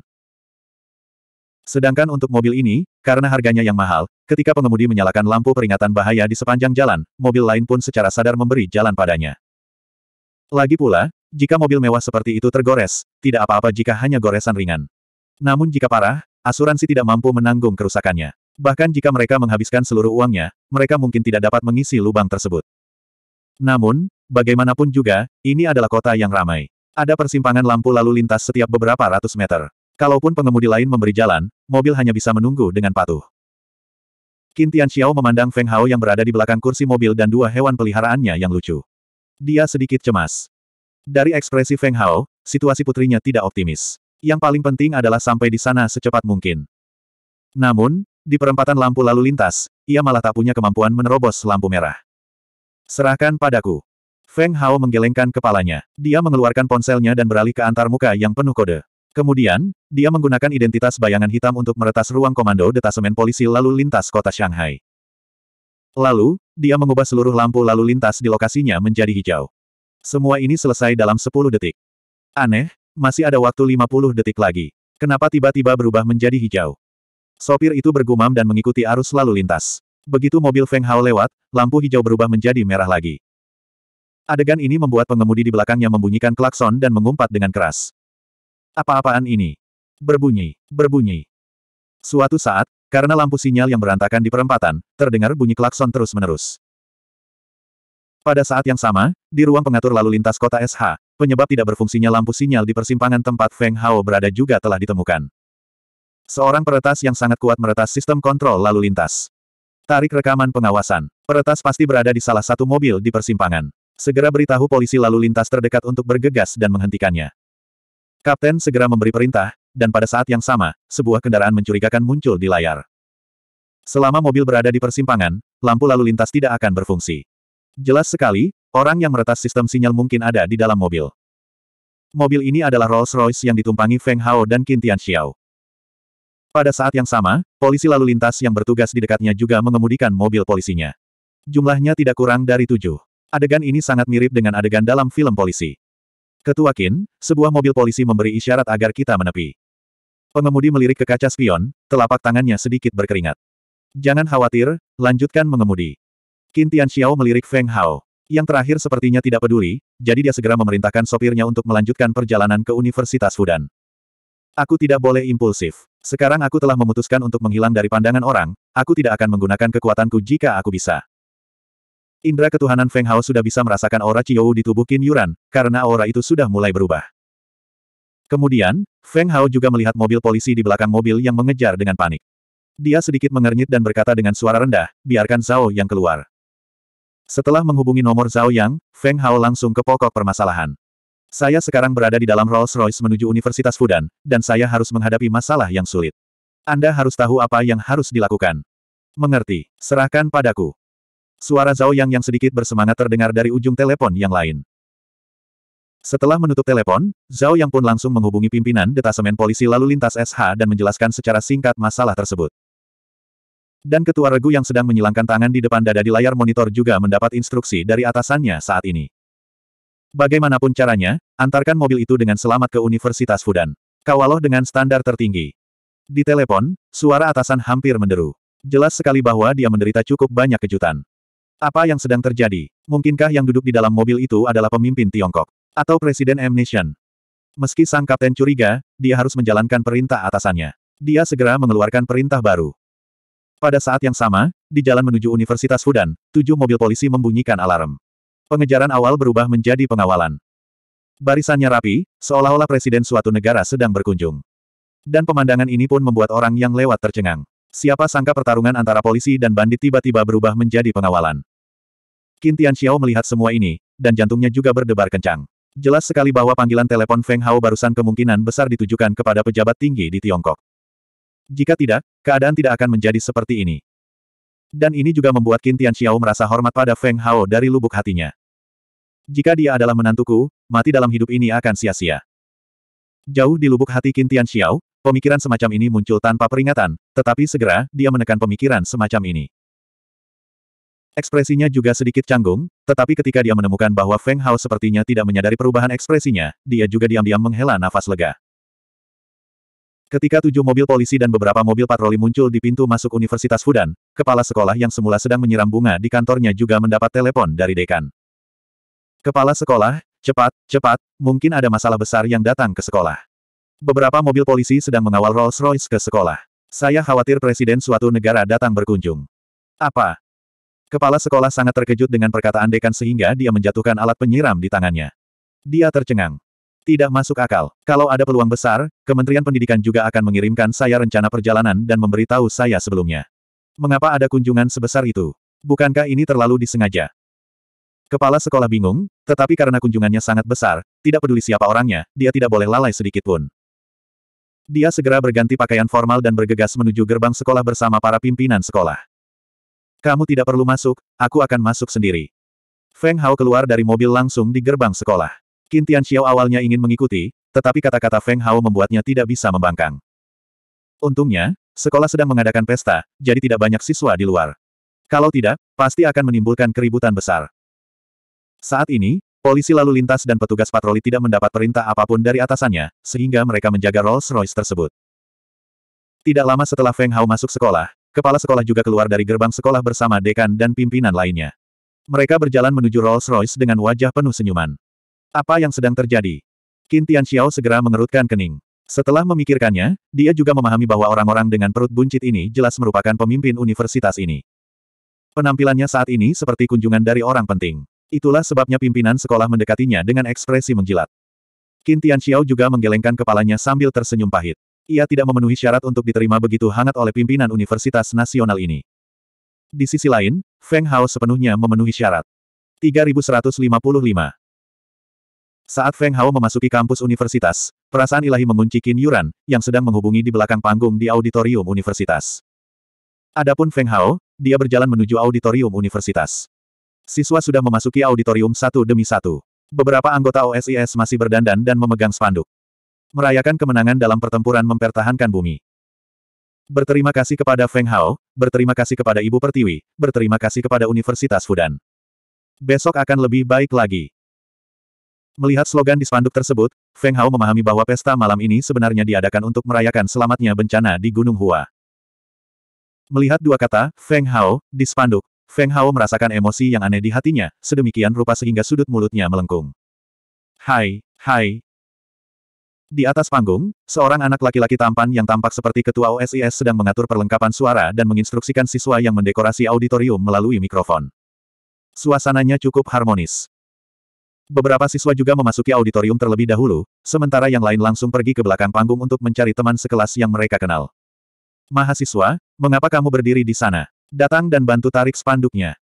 Sedangkan untuk mobil ini, karena harganya yang mahal, ketika pengemudi menyalakan lampu peringatan bahaya di sepanjang jalan, mobil lain pun secara sadar memberi jalan padanya. Lagi pula, jika mobil mewah seperti itu tergores, tidak apa-apa jika hanya goresan ringan. Namun jika parah, asuransi tidak mampu menanggung kerusakannya. Bahkan jika mereka menghabiskan seluruh uangnya, mereka mungkin tidak dapat mengisi lubang tersebut. Namun, bagaimanapun juga, ini adalah kota yang ramai. Ada persimpangan lampu lalu lintas setiap beberapa ratus meter. Kalaupun pengemudi lain memberi jalan, mobil hanya bisa menunggu dengan patuh. Qin Tianxiao memandang Feng Hao yang berada di belakang kursi mobil dan dua hewan peliharaannya yang lucu. Dia sedikit cemas. Dari ekspresi Feng Hao, situasi putrinya tidak optimis. Yang paling penting adalah sampai di sana secepat mungkin. Namun, di perempatan lampu lalu lintas, ia malah tak punya kemampuan menerobos lampu merah. Serahkan padaku. Feng Hao menggelengkan kepalanya. Dia mengeluarkan ponselnya dan beralih ke antar muka yang penuh kode. Kemudian, dia menggunakan identitas bayangan hitam untuk meretas ruang komando detasemen polisi lalu lintas kota Shanghai. Lalu, dia mengubah seluruh lampu lalu lintas di lokasinya menjadi hijau. Semua ini selesai dalam 10 detik. Aneh, masih ada waktu 50 detik lagi. Kenapa tiba-tiba berubah menjadi hijau? Sopir itu bergumam dan mengikuti arus lalu lintas. Begitu mobil Feng Hao lewat, lampu hijau berubah menjadi merah lagi. Adegan ini membuat pengemudi di belakangnya membunyikan klakson dan mengumpat dengan keras. Apa-apaan ini? Berbunyi, berbunyi. Suatu saat, karena lampu sinyal yang berantakan di perempatan, terdengar bunyi klakson terus-menerus. Pada saat yang sama, di ruang pengatur lalu lintas kota SH, penyebab tidak berfungsinya lampu sinyal di persimpangan tempat Feng Hao berada juga telah ditemukan. Seorang peretas yang sangat kuat meretas sistem kontrol lalu lintas. Tarik rekaman pengawasan. Peretas pasti berada di salah satu mobil di persimpangan. Segera beritahu polisi lalu lintas terdekat untuk bergegas dan menghentikannya. Kapten segera memberi perintah, dan pada saat yang sama, sebuah kendaraan mencurigakan muncul di layar. Selama mobil berada di persimpangan, lampu lalu lintas tidak akan berfungsi. Jelas sekali, orang yang meretas sistem sinyal mungkin ada di dalam mobil. Mobil ini adalah Rolls-Royce yang ditumpangi Feng Hao dan Qin Tianxiao. Pada saat yang sama, polisi lalu lintas yang bertugas di dekatnya juga mengemudikan mobil polisinya. Jumlahnya tidak kurang dari tujuh. Adegan ini sangat mirip dengan adegan dalam film polisi. Ketua Qin, sebuah mobil polisi memberi isyarat agar kita menepi. Pengemudi melirik ke kaca spion, telapak tangannya sedikit berkeringat. Jangan khawatir, lanjutkan mengemudi. Qin Tianxiao melirik Feng Hao. Yang terakhir sepertinya tidak peduli, jadi dia segera memerintahkan sopirnya untuk melanjutkan perjalanan ke Universitas Fudan. Aku tidak boleh impulsif. Sekarang aku telah memutuskan untuk menghilang dari pandangan orang, aku tidak akan menggunakan kekuatanku jika aku bisa. Indra ketuhanan Feng Hao sudah bisa merasakan aura Chiou di tubuh Qin Yuran, karena aura itu sudah mulai berubah. Kemudian, Feng Hao juga melihat mobil polisi di belakang mobil yang mengejar dengan panik. Dia sedikit mengernyit dan berkata dengan suara rendah, biarkan Zhao Yang keluar. Setelah menghubungi nomor Zhao Yang, Feng Hao langsung ke pokok permasalahan. Saya sekarang berada di dalam Rolls-Royce menuju Universitas Fudan, dan saya harus menghadapi masalah yang sulit. Anda harus tahu apa yang harus dilakukan. Mengerti, serahkan padaku. Suara Zhao Yang yang sedikit bersemangat terdengar dari ujung telepon yang lain. Setelah menutup telepon, Zhao Yang pun langsung menghubungi pimpinan detasemen polisi lalu lintas SH dan menjelaskan secara singkat masalah tersebut. Dan ketua regu yang sedang menyilangkan tangan di depan dada di layar monitor juga mendapat instruksi dari atasannya saat ini. Bagaimanapun caranya, antarkan mobil itu dengan selamat ke Universitas Fudan. Kawaloh dengan standar tertinggi. Di telepon, suara atasan hampir menderu. Jelas sekali bahwa dia menderita cukup banyak kejutan. Apa yang sedang terjadi? Mungkinkah yang duduk di dalam mobil itu adalah pemimpin Tiongkok? Atau Presiden M-Nation? Meski sang kapten curiga, dia harus menjalankan perintah atasannya. Dia segera mengeluarkan perintah baru. Pada saat yang sama, di jalan menuju Universitas Fudan, tujuh mobil polisi membunyikan alarm. Pengejaran awal berubah menjadi pengawalan. Barisannya rapi, seolah-olah presiden suatu negara sedang berkunjung. Dan pemandangan ini pun membuat orang yang lewat tercengang. Siapa sangka pertarungan antara polisi dan bandit tiba-tiba berubah menjadi pengawalan. Qin Tianxiao melihat semua ini, dan jantungnya juga berdebar kencang. Jelas sekali bahwa panggilan telepon Feng Hao barusan kemungkinan besar ditujukan kepada pejabat tinggi di Tiongkok. Jika tidak, keadaan tidak akan menjadi seperti ini. Dan ini juga membuat Qin Tianxiao merasa hormat pada Feng Hao dari lubuk hatinya. Jika dia adalah menantuku, mati dalam hidup ini akan sia-sia. Jauh di lubuk hati Qin Tianxiao, Pemikiran semacam ini muncul tanpa peringatan, tetapi segera, dia menekan pemikiran semacam ini. Ekspresinya juga sedikit canggung, tetapi ketika dia menemukan bahwa Feng Hao sepertinya tidak menyadari perubahan ekspresinya, dia juga diam-diam menghela nafas lega. Ketika tujuh mobil polisi dan beberapa mobil patroli muncul di pintu masuk Universitas Fudan, kepala sekolah yang semula sedang menyiram bunga di kantornya juga mendapat telepon dari dekan. Kepala sekolah, cepat, cepat, mungkin ada masalah besar yang datang ke sekolah. Beberapa mobil polisi sedang mengawal Rolls-Royce ke sekolah. Saya khawatir presiden suatu negara datang berkunjung. Apa? Kepala sekolah sangat terkejut dengan perkataan dekan sehingga dia menjatuhkan alat penyiram di tangannya. Dia tercengang. Tidak masuk akal. Kalau ada peluang besar, Kementerian Pendidikan juga akan mengirimkan saya rencana perjalanan dan memberitahu saya sebelumnya. Mengapa ada kunjungan sebesar itu? Bukankah ini terlalu disengaja? Kepala sekolah bingung, tetapi karena kunjungannya sangat besar, tidak peduli siapa orangnya, dia tidak boleh lalai sedikit pun. Dia segera berganti pakaian formal dan bergegas menuju gerbang sekolah bersama para pimpinan sekolah. Kamu tidak perlu masuk, aku akan masuk sendiri. Feng Hao keluar dari mobil langsung di gerbang sekolah. Qin Tianxiao awalnya ingin mengikuti, tetapi kata-kata Feng Hao membuatnya tidak bisa membangkang. Untungnya, sekolah sedang mengadakan pesta, jadi tidak banyak siswa di luar. Kalau tidak, pasti akan menimbulkan keributan besar. Saat ini, Polisi lalu lintas dan petugas patroli tidak mendapat perintah apa pun dari atasannya, sehingga mereka menjaga Rolls-Royce tersebut. Tidak lama setelah Feng Hao masuk sekolah, kepala sekolah juga keluar dari gerbang sekolah bersama dekan dan pimpinan lainnya. Mereka berjalan menuju Rolls-Royce dengan wajah penuh senyuman. Apa yang sedang terjadi? Qin Tianxiao segera mengerutkan kening. Setelah memikirkannya, dia juga memahami bahwa orang-orang dengan perut buncit ini jelas merupakan pemimpin universitas ini. Penampilannya saat ini seperti kunjungan dari orang penting. Itulah sebabnya pimpinan sekolah mendekatinya dengan ekspresi menjilat. Qin Tianxiao juga menggelengkan kepalanya sambil tersenyum pahit. Ia tidak memenuhi syarat untuk diterima begitu hangat oleh pimpinan Universitas Nasional ini. Di sisi lain, Feng Hao sepenuhnya memenuhi syarat. 3155 Saat Feng Hao memasuki kampus universitas, perasaan ilahi mengunci Qin Yuran, yang sedang menghubungi di belakang panggung di auditorium universitas. Adapun Feng Hao, dia berjalan menuju auditorium universitas. Siswa sudah memasuki auditorium satu demi satu. Beberapa anggota OSIS masih berdandan dan memegang spanduk. Merayakan kemenangan dalam pertempuran mempertahankan bumi. Berterima kasih kepada Feng Hao, berterima kasih kepada Ibu Pertiwi, berterima kasih kepada Universitas Fudan. Besok akan lebih baik lagi. Melihat slogan di spanduk tersebut, Feng Hao memahami bahwa pesta malam ini sebenarnya diadakan untuk merayakan selamatnya bencana di Gunung Hua. Melihat dua kata, Feng Hao, di spanduk, Feng Hao merasakan emosi yang aneh di hatinya, sedemikian rupa sehingga sudut mulutnya melengkung. Hai, hai. Di atas panggung, seorang anak laki-laki tampan yang tampak seperti ketua OSIS sedang mengatur perlengkapan suara dan menginstruksikan siswa yang mendekorasi auditorium melalui mikrofon. Suasananya cukup harmonis. Beberapa siswa juga memasuki auditorium terlebih dahulu, sementara yang lain langsung pergi ke belakang panggung untuk mencari teman sekelas yang mereka kenal. Mahasiswa, mengapa kamu berdiri di sana? Datang dan bantu tarik spanduknya.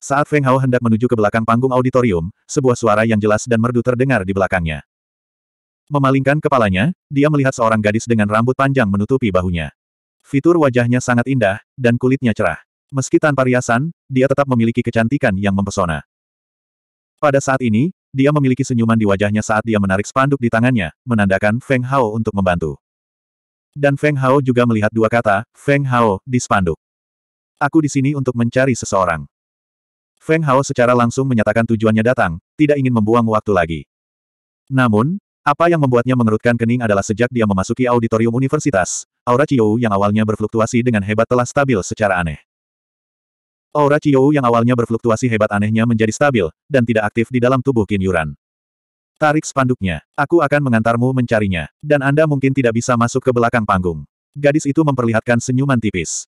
Saat Feng Hao hendak menuju ke belakang panggung auditorium, sebuah suara yang jelas dan merdu terdengar di belakangnya. Memalingkan kepalanya, dia melihat seorang gadis dengan rambut panjang menutupi bahunya. Fitur wajahnya sangat indah, dan kulitnya cerah. Meski tanpa riasan, dia tetap memiliki kecantikan yang mempesona. Pada saat ini, dia memiliki senyuman di wajahnya saat dia menarik spanduk di tangannya, menandakan Feng Hao untuk membantu. Dan Feng Hao juga melihat dua kata, Feng Hao, di spanduk. Aku di sini untuk mencari seseorang. Feng Hao secara langsung menyatakan tujuannya datang, tidak ingin membuang waktu lagi. Namun, apa yang membuatnya mengerutkan kening adalah sejak dia memasuki auditorium universitas, aura Chiou yang awalnya berfluktuasi dengan hebat telah stabil secara aneh. Aura Qiu yang awalnya berfluktuasi hebat anehnya menjadi stabil, dan tidak aktif di dalam tubuh Qin Yuran. Tarik spanduknya. Aku akan mengantarmu mencarinya, dan Anda mungkin tidak bisa masuk ke belakang panggung. Gadis itu memperlihatkan senyuman tipis.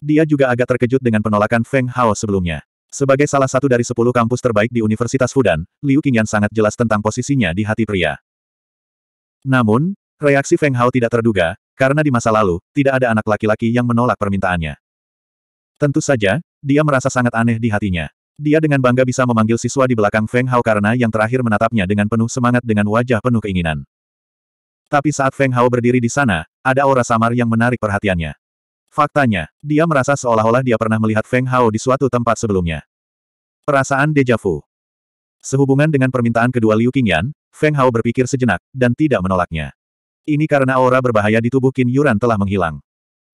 Dia juga agak terkejut dengan penolakan Feng Hao sebelumnya. Sebagai salah satu dari sepuluh kampus terbaik di Universitas Fudan, Liu Qingyan sangat jelas tentang posisinya di hati pria. Namun, reaksi Feng Hao tidak terduga, karena di masa lalu, tidak ada anak laki-laki yang menolak permintaannya. Tentu saja, dia merasa sangat aneh di hatinya. Dia dengan bangga bisa memanggil siswa di belakang Feng Hao karena yang terakhir menatapnya dengan penuh semangat dengan wajah penuh keinginan. Tapi saat Feng Hao berdiri di sana, ada aura samar yang menarik perhatiannya. Faktanya, dia merasa seolah-olah dia pernah melihat Feng Hao di suatu tempat sebelumnya. Perasaan deja vu. Sehubungan dengan permintaan kedua Liu Qingyan, Feng Hao berpikir sejenak, dan tidak menolaknya. Ini karena aura berbahaya di tubuh Qin Yuran telah menghilang.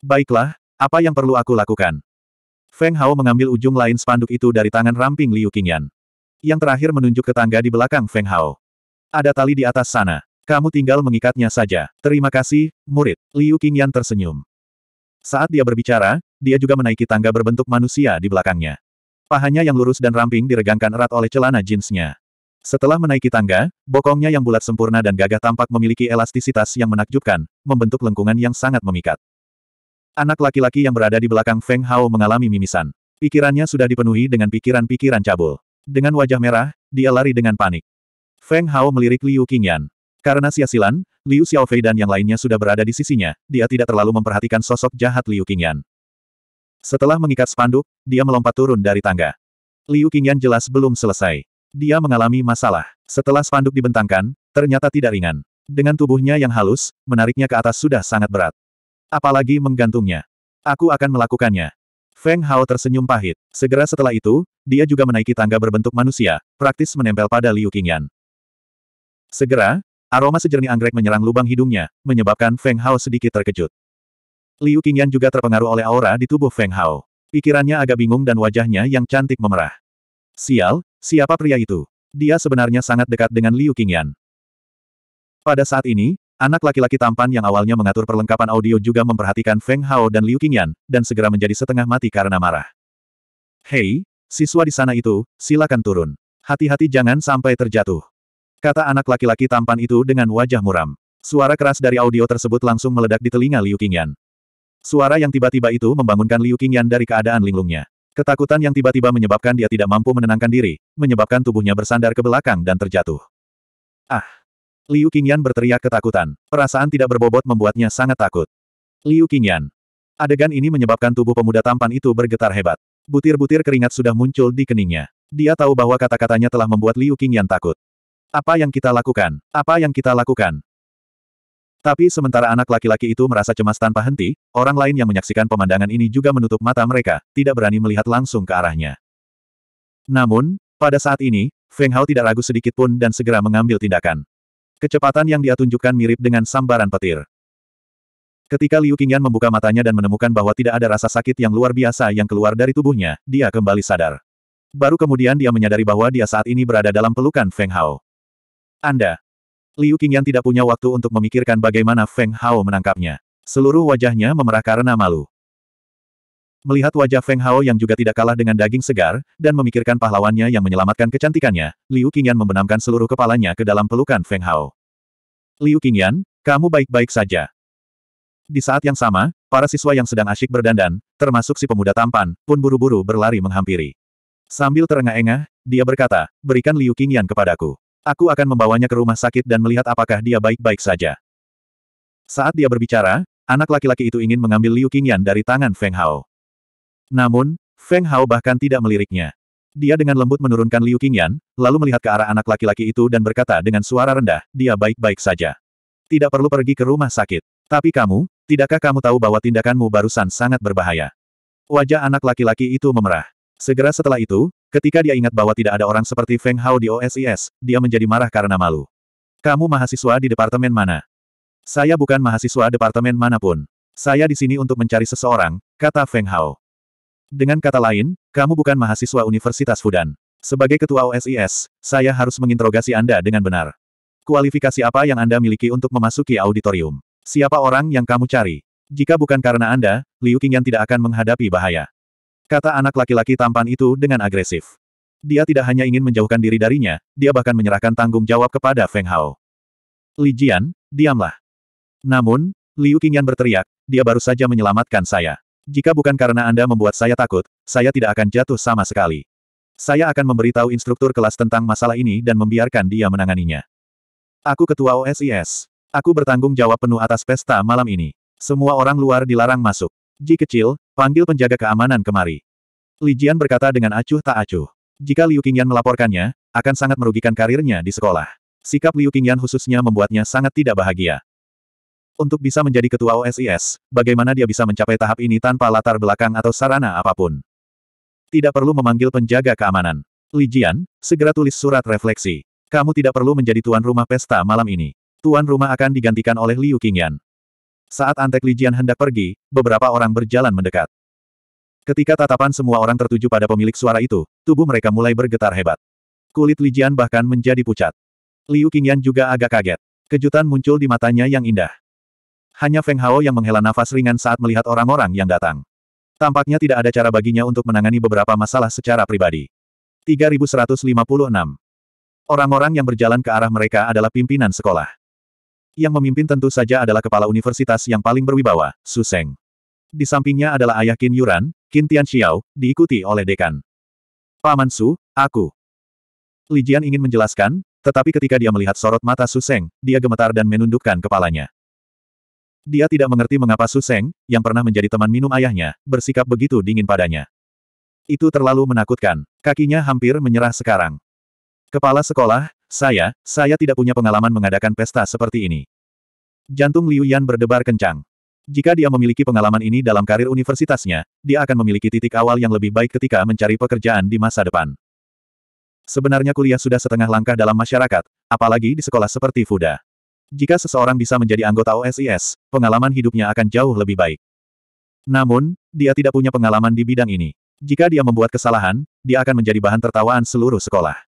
Baiklah, apa yang perlu aku lakukan? Feng Hao mengambil ujung lain spanduk itu dari tangan ramping Liu Qingyan. Yang terakhir menunjuk ke tangga di belakang Feng Hao. Ada tali di atas sana. Kamu tinggal mengikatnya saja. Terima kasih, murid. Liu Qingyan tersenyum. Saat dia berbicara, dia juga menaiki tangga berbentuk manusia di belakangnya. Pahanya yang lurus dan ramping diregangkan erat oleh celana jeansnya. Setelah menaiki tangga, bokongnya yang bulat sempurna dan gagah tampak memiliki elastisitas yang menakjubkan, membentuk lengkungan yang sangat memikat. Anak laki-laki yang berada di belakang Feng Hao mengalami mimisan. Pikirannya sudah dipenuhi dengan pikiran-pikiran cabul. Dengan wajah merah, dia lari dengan panik. Feng Hao melirik Liu Qingyan. Karena sia-silan, Liu Xiaofei dan yang lainnya sudah berada di sisinya, dia tidak terlalu memperhatikan sosok jahat Liu Qingyan. Setelah mengikat spanduk, dia melompat turun dari tangga. Liu Qingyan jelas belum selesai. Dia mengalami masalah. Setelah spanduk dibentangkan, ternyata tidak ringan. Dengan tubuhnya yang halus, menariknya ke atas sudah sangat berat. Apalagi menggantungnya. Aku akan melakukannya. Feng Hao tersenyum pahit. Segera setelah itu, dia juga menaiki tangga berbentuk manusia, praktis menempel pada Liu Qingyan. Segera, aroma sejernih anggrek menyerang lubang hidungnya, menyebabkan Feng Hao sedikit terkejut. Liu Qingyan juga terpengaruh oleh aura di tubuh Feng Hao. Pikirannya agak bingung dan wajahnya yang cantik memerah. Sial, siapa pria itu? Dia sebenarnya sangat dekat dengan Liu Qingyan. Pada saat ini, Anak laki-laki tampan yang awalnya mengatur perlengkapan audio juga memperhatikan Feng Hao dan Liu Qingyan, dan segera menjadi setengah mati karena marah. Hei, siswa di sana itu, silakan turun. Hati-hati jangan sampai terjatuh. Kata anak laki-laki tampan itu dengan wajah muram. Suara keras dari audio tersebut langsung meledak di telinga Liu Qingyan. Suara yang tiba-tiba itu membangunkan Liu Qingyan dari keadaan linglungnya. Ketakutan yang tiba-tiba menyebabkan dia tidak mampu menenangkan diri, menyebabkan tubuhnya bersandar ke belakang dan terjatuh. Ah! Liu Qingyan berteriak ketakutan. Perasaan tidak berbobot membuatnya sangat takut. Liu Qingyan. Adegan ini menyebabkan tubuh pemuda tampan itu bergetar hebat. Butir-butir keringat sudah muncul di keningnya. Dia tahu bahwa kata-katanya telah membuat Liu Qingyan takut. Apa yang kita lakukan? Apa yang kita lakukan? Tapi sementara anak laki-laki itu merasa cemas tanpa henti, orang lain yang menyaksikan pemandangan ini juga menutup mata mereka, tidak berani melihat langsung ke arahnya. Namun, pada saat ini, Feng Hao tidak ragu sedikit pun dan segera mengambil tindakan. Kecepatan yang dia tunjukkan mirip dengan sambaran petir. Ketika Liu Qingyan membuka matanya dan menemukan bahwa tidak ada rasa sakit yang luar biasa yang keluar dari tubuhnya, dia kembali sadar. Baru kemudian dia menyadari bahwa dia saat ini berada dalam pelukan Feng Hao. Anda. Liu Qingyan tidak punya waktu untuk memikirkan bagaimana Feng Hao menangkapnya. Seluruh wajahnya memerah karena malu. Melihat wajah Feng Hao yang juga tidak kalah dengan daging segar, dan memikirkan pahlawannya yang menyelamatkan kecantikannya, Liu Qingyan membenamkan seluruh kepalanya ke dalam pelukan Feng Hao. Liu Qingyan, kamu baik-baik saja. Di saat yang sama, para siswa yang sedang asyik berdandan, termasuk si pemuda tampan, pun buru-buru berlari menghampiri. Sambil terengah-engah, dia berkata, berikan Liu Qingyan kepadaku. Aku akan membawanya ke rumah sakit dan melihat apakah dia baik-baik saja. Saat dia berbicara, anak laki-laki itu ingin mengambil Liu Qingyan dari tangan Feng Hao. Namun, Feng Hao bahkan tidak meliriknya. Dia dengan lembut menurunkan Liu Qingyan, lalu melihat ke arah anak laki-laki itu dan berkata dengan suara rendah, dia baik-baik saja. Tidak perlu pergi ke rumah sakit. Tapi kamu, tidakkah kamu tahu bahwa tindakanmu barusan sangat berbahaya? Wajah anak laki-laki itu memerah. Segera setelah itu, ketika dia ingat bahwa tidak ada orang seperti Feng Hao di OSIS, dia menjadi marah karena malu. Kamu mahasiswa di departemen mana? Saya bukan mahasiswa departemen mana pun. Saya di sini untuk mencari seseorang, kata Feng Hao. Dengan kata lain, kamu bukan mahasiswa Universitas Fudan. Sebagai ketua OSIS, saya harus menginterogasi Anda dengan benar. Kualifikasi apa yang Anda miliki untuk memasuki auditorium? Siapa orang yang kamu cari? Jika bukan karena Anda, Liu Qingyan tidak akan menghadapi bahaya. Kata anak laki-laki tampan itu dengan agresif. Dia tidak hanya ingin menjauhkan diri darinya, dia bahkan menyerahkan tanggung jawab kepada Feng Hao. Li Jian, diamlah. Namun, Liu Qingyan berteriak, dia baru saja menyelamatkan saya. Jika bukan karena Anda membuat saya takut, saya tidak akan jatuh sama sekali. Saya akan memberitahu instruktur kelas tentang masalah ini dan membiarkan dia menanganinya. Aku ketua OSIS. Aku bertanggung jawab penuh atas pesta malam ini. Semua orang luar dilarang masuk. Ji kecil, panggil penjaga keamanan kemari. Li Jian berkata dengan acuh tak acuh. Jika Liu Qingyan melaporkannya, akan sangat merugikan karirnya di sekolah. Sikap Liu Qingyan khususnya membuatnya sangat tidak bahagia. Untuk bisa menjadi ketua OSIS, bagaimana dia bisa mencapai tahap ini tanpa latar belakang atau sarana apa pun? Tidak perlu memanggil penjaga keamanan. Li Jian, segera tulis surat refleksi. Kamu tidak perlu menjadi tuan rumah pesta malam ini. Tuan rumah akan digantikan oleh Liu Qingyan. Saat Antek Li Jian hendak pergi, beberapa orang berjalan mendekat. Ketika tatapan semua orang tertuju pada pemilik suara itu, tubuh mereka mulai bergetar hebat. Kulit Li Jian bahkan menjadi pucat. Liu Qingyan juga agak kaget. Kejutan muncul di matanya yang indah. Hanya Feng Hao yang menghela nafas ringan saat melihat orang-orang yang datang. Tampaknya tidak ada cara baginya untuk menangani beberapa masalah secara pribadi. 3156. Orang-orang yang berjalan ke arah mereka adalah pimpinan sekolah. Yang memimpin tentu saja adalah kepala universitas yang paling berwibawa, Su Seng. Di sampingnya adalah ayah Qin Yuran, Qin Tian Xiao, diikuti oleh dekan. Paman Su, aku. Li Jian ingin menjelaskan, tetapi ketika dia melihat sorot mata Su Seng, dia gemetar dan menundukkan kepalanya. Dia tidak mengerti mengapa Su Seng, yang pernah menjadi teman minum ayahnya, bersikap begitu dingin padanya. Itu terlalu menakutkan. Kakinya hampir menyerah sekarang. Kepala sekolah, saya, saya tidak punya pengalaman mengadakan pesta seperti ini. Jantung Liu Yan berdebar kencang. Jika dia memiliki pengalaman ini dalam karir universitasnya, dia akan memiliki titik awal yang lebih baik ketika mencari pekerjaan di masa depan. Sebenarnya kuliah sudah setengah langkah dalam masyarakat, apalagi di sekolah seperti Fuda. Jika seseorang bisa menjadi anggota OSIS, pengalaman hidupnya akan jauh lebih baik. Namun, dia tidak punya pengalaman di bidang ini. Jika dia membuat kesalahan, dia akan menjadi bahan tertawaan seluruh sekolah.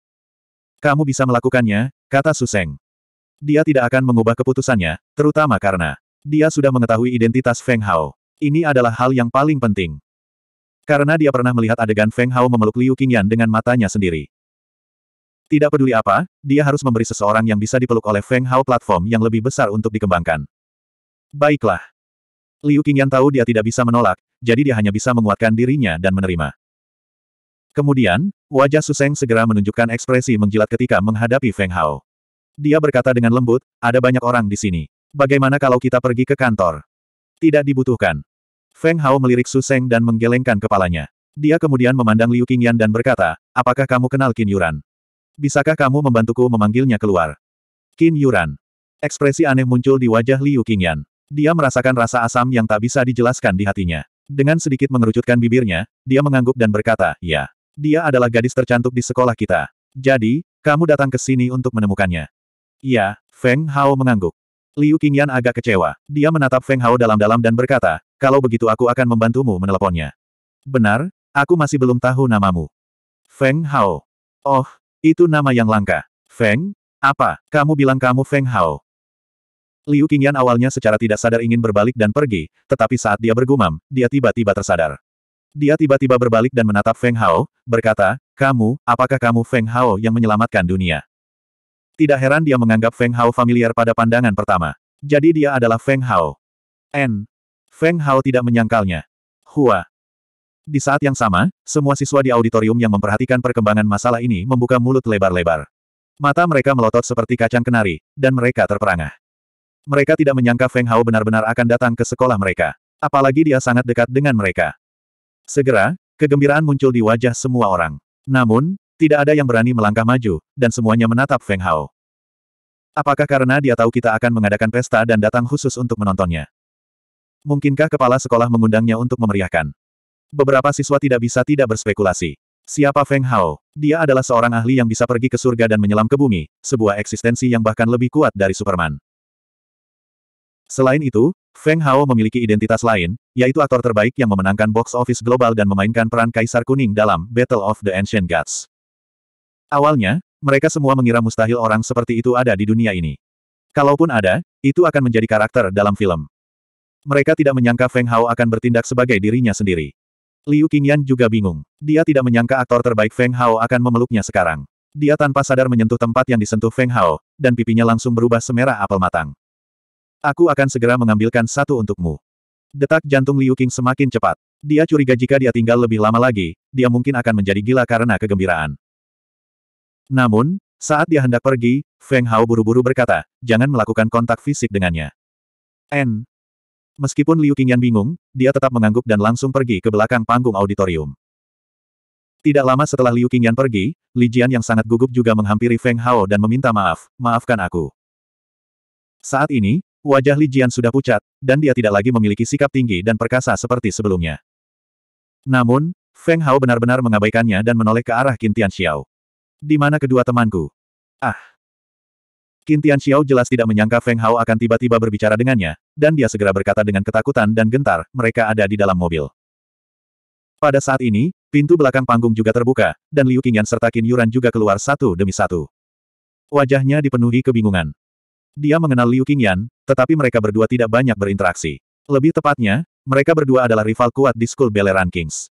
Kamu bisa melakukannya, kata Suseng. Dia tidak akan mengubah keputusannya, terutama karena dia sudah mengetahui identitas Feng Hao. Ini adalah hal yang paling penting. Karena dia pernah melihat adegan Feng Hao memeluk Liu Qingyan dengan matanya sendiri. Tidak peduli apa, dia harus memberi seseorang yang bisa dipeluk oleh Feng Hao platform yang lebih besar untuk dikembangkan. Baiklah. Liu Qingyan tahu dia tidak bisa menolak, jadi dia hanya bisa menguatkan dirinya dan menerima. Kemudian, wajah Suseng segera menunjukkan ekspresi menjilat ketika menghadapi Feng Hao. Dia berkata dengan lembut, ada banyak orang di sini. Bagaimana kalau kita pergi ke kantor? Tidak dibutuhkan. Feng Hao melirik Suseng dan menggelengkan kepalanya. Dia kemudian memandang Liu Qingyan dan berkata, apakah kamu kenal Qin Yuran? Bisakah kamu membantuku memanggilnya keluar? Qin Yuran. Ekspresi aneh muncul di wajah Liu Qingyan. Dia merasakan rasa asam yang tak bisa dijelaskan di hatinya. Dengan sedikit mengerucutkan bibirnya, dia mengangguk dan berkata, ya. Dia adalah gadis tercantik di sekolah kita. Jadi, kamu datang ke sini untuk menemukannya. Iya, Feng Hao mengangguk. Liu Qingyan agak kecewa. Dia menatap Feng Hao dalam-dalam dan berkata, kalau begitu aku akan membantumu meneleponnya. Benar, aku masih belum tahu namamu. Feng Hao. Oh, itu nama yang langka. Feng, Apa, kamu bilang kamu Feng Hao? Liu Qingyan awalnya secara tidak sadar ingin berbalik dan pergi, tetapi saat dia bergumam, dia tiba-tiba tersadar. Dia tiba-tiba berbalik dan menatap Feng Hao, berkata, kamu, apakah kamu Feng Hao yang menyelamatkan dunia? Tidak heran dia menganggap Feng Hao familiar pada pandangan pertama. Jadi dia adalah Feng Hao. N. Feng Hao tidak menyangkalnya. Hua. Di saat yang sama, semua siswa di auditorium yang memperhatikan perkembangan masalah ini membuka mulut lebar-lebar. Mata mereka melotot seperti kacang kenari, dan mereka terperangah. Mereka tidak menyangka Feng Hao benar-benar akan datang ke sekolah mereka. Apalagi dia sangat dekat dengan mereka. Segera, kegembiraan muncul di wajah semua orang. Namun, tidak ada yang berani melangkah maju, dan semuanya menatap Feng Hao. Apakah karena dia tahu kita akan mengadakan pesta dan datang khusus untuk menontonnya? Mungkinkah kepala sekolah mengundangnya untuk memeriahkan? Beberapa siswa tidak bisa tidak berspekulasi. Siapa Feng Hao? Dia adalah seorang ahli yang bisa pergi ke surga dan menyelam ke bumi, sebuah eksistensi yang bahkan lebih kuat dari Superman. Selain itu, Feng Hao memiliki identitas lain, yaitu aktor terbaik yang memenangkan box office global dan memainkan peran Kaisar Kuning dalam Battle of the Ancient Gods. Awalnya, mereka semua mengira mustahil orang seperti itu ada di dunia ini. Kalaupun ada, itu akan menjadi karakter dalam film. Mereka tidak menyangka Feng Hao akan bertindak sebagai dirinya sendiri. Liu Qingyan juga bingung. Dia tidak menyangka aktor terbaik Feng Hao akan memeluknya sekarang. Dia tanpa sadar menyentuh tempat yang disentuh Feng Hao, dan pipinya langsung berubah semerah apel matang. Aku akan segera mengambilkan satu untukmu. Detak jantung Liu Qing semakin cepat. Dia curiga jika dia tinggal lebih lama lagi, dia mungkin akan menjadi gila karena kegembiraan. Namun, saat dia hendak pergi, Feng Hao buru-buru berkata, jangan melakukan kontak fisik dengannya. N. Meskipun Liu Qingyan bingung, dia tetap mengangguk dan langsung pergi ke belakang panggung auditorium. Tidak lama setelah Liu Qingyan pergi, Li Jian yang sangat gugup juga menghampiri Feng Hao dan meminta maaf, maafkan aku. Saat ini, Wajah Li Jian sudah pucat, dan dia tidak lagi memiliki sikap tinggi dan perkasa seperti sebelumnya. Namun, Feng Hao benar-benar mengabaikannya dan menoleh ke arah Qin Xiao. Di mana kedua temanku? Ah! Qin Xiao jelas tidak menyangka Feng Hao akan tiba-tiba berbicara dengannya, dan dia segera berkata dengan ketakutan dan gentar, mereka ada di dalam mobil. Pada saat ini, pintu belakang panggung juga terbuka, dan Liu Qingyan serta Qin Yuran juga keluar satu demi satu. Wajahnya dipenuhi kebingungan. Dia mengenal Liu Qingyan, tetapi mereka berdua tidak banyak berinteraksi. Lebih tepatnya, mereka berdua adalah rival kuat di School Beleran Kings.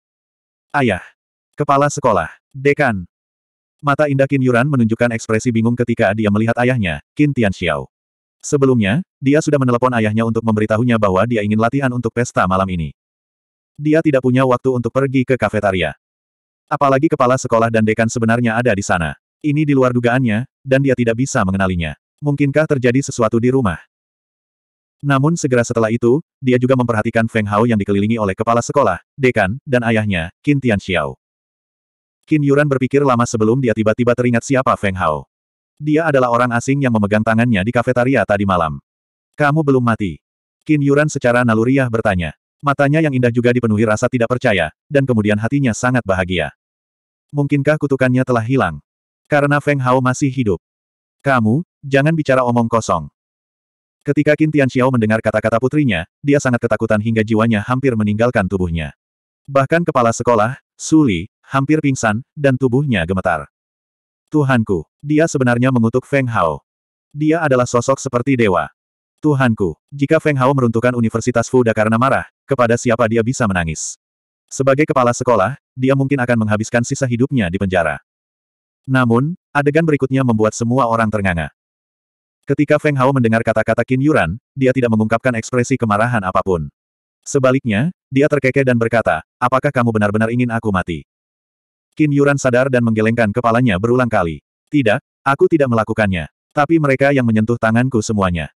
Ayah. Kepala sekolah. Dekan. Mata indah Qin Yuran menunjukkan ekspresi bingung ketika dia melihat ayahnya, Qin Tianxiao. Sebelumnya, dia sudah menelepon ayahnya untuk memberitahunya bahwa dia ingin latihan untuk pesta malam ini. Dia tidak punya waktu untuk pergi ke kafetaria. Apalagi kepala sekolah dan dekan sebenarnya ada di sana. Ini di luar dugaannya, dan dia tidak bisa mengenalinya. Mungkinkah terjadi sesuatu di rumah? Namun segera setelah itu, dia juga memperhatikan Feng Hao yang dikelilingi oleh kepala sekolah, dekan, dan ayahnya, Qin Tianxiao. Qin Yuran berpikir lama sebelum dia tiba-tiba teringat siapa Feng Hao. Dia adalah orang asing yang memegang tangannya di kafetaria tadi malam. Kamu belum mati. Qin Yuran secara naluriah bertanya. Matanya yang indah juga dipenuhi rasa tidak percaya, dan kemudian hatinya sangat bahagia. Mungkinkah kutukannya telah hilang? Karena Feng Hao masih hidup. Kamu, jangan bicara omong kosong. Ketika Qin Tianxiao mendengar kata-kata putrinya, dia sangat ketakutan hingga jiwanya hampir meninggalkan tubuhnya. Bahkan kepala sekolah, Suli, hampir pingsan, dan tubuhnya gemetar. Tuhanku, dia sebenarnya mengutuk Feng Hao. Dia adalah sosok seperti dewa. Tuhanku, jika Feng Hao meruntuhkan Universitas Fuda karena marah, kepada siapa dia bisa menangis? Sebagai kepala sekolah, dia mungkin akan menghabiskan sisa hidupnya di penjara. Namun, adegan berikutnya membuat semua orang ternganga. Ketika Feng Hao mendengar kata-kata Qin Yuran, dia tidak mengungkapkan ekspresi kemarahan apa pun. Sebaliknya, dia terkekeh dan berkata, apakah kamu benar-benar ingin aku mati? Qin Yuran sadar dan menggelengkan kepalanya berulang kali. Tidak, aku tidak melakukannya. Tapi mereka yang menyentuh tanganku semuanya.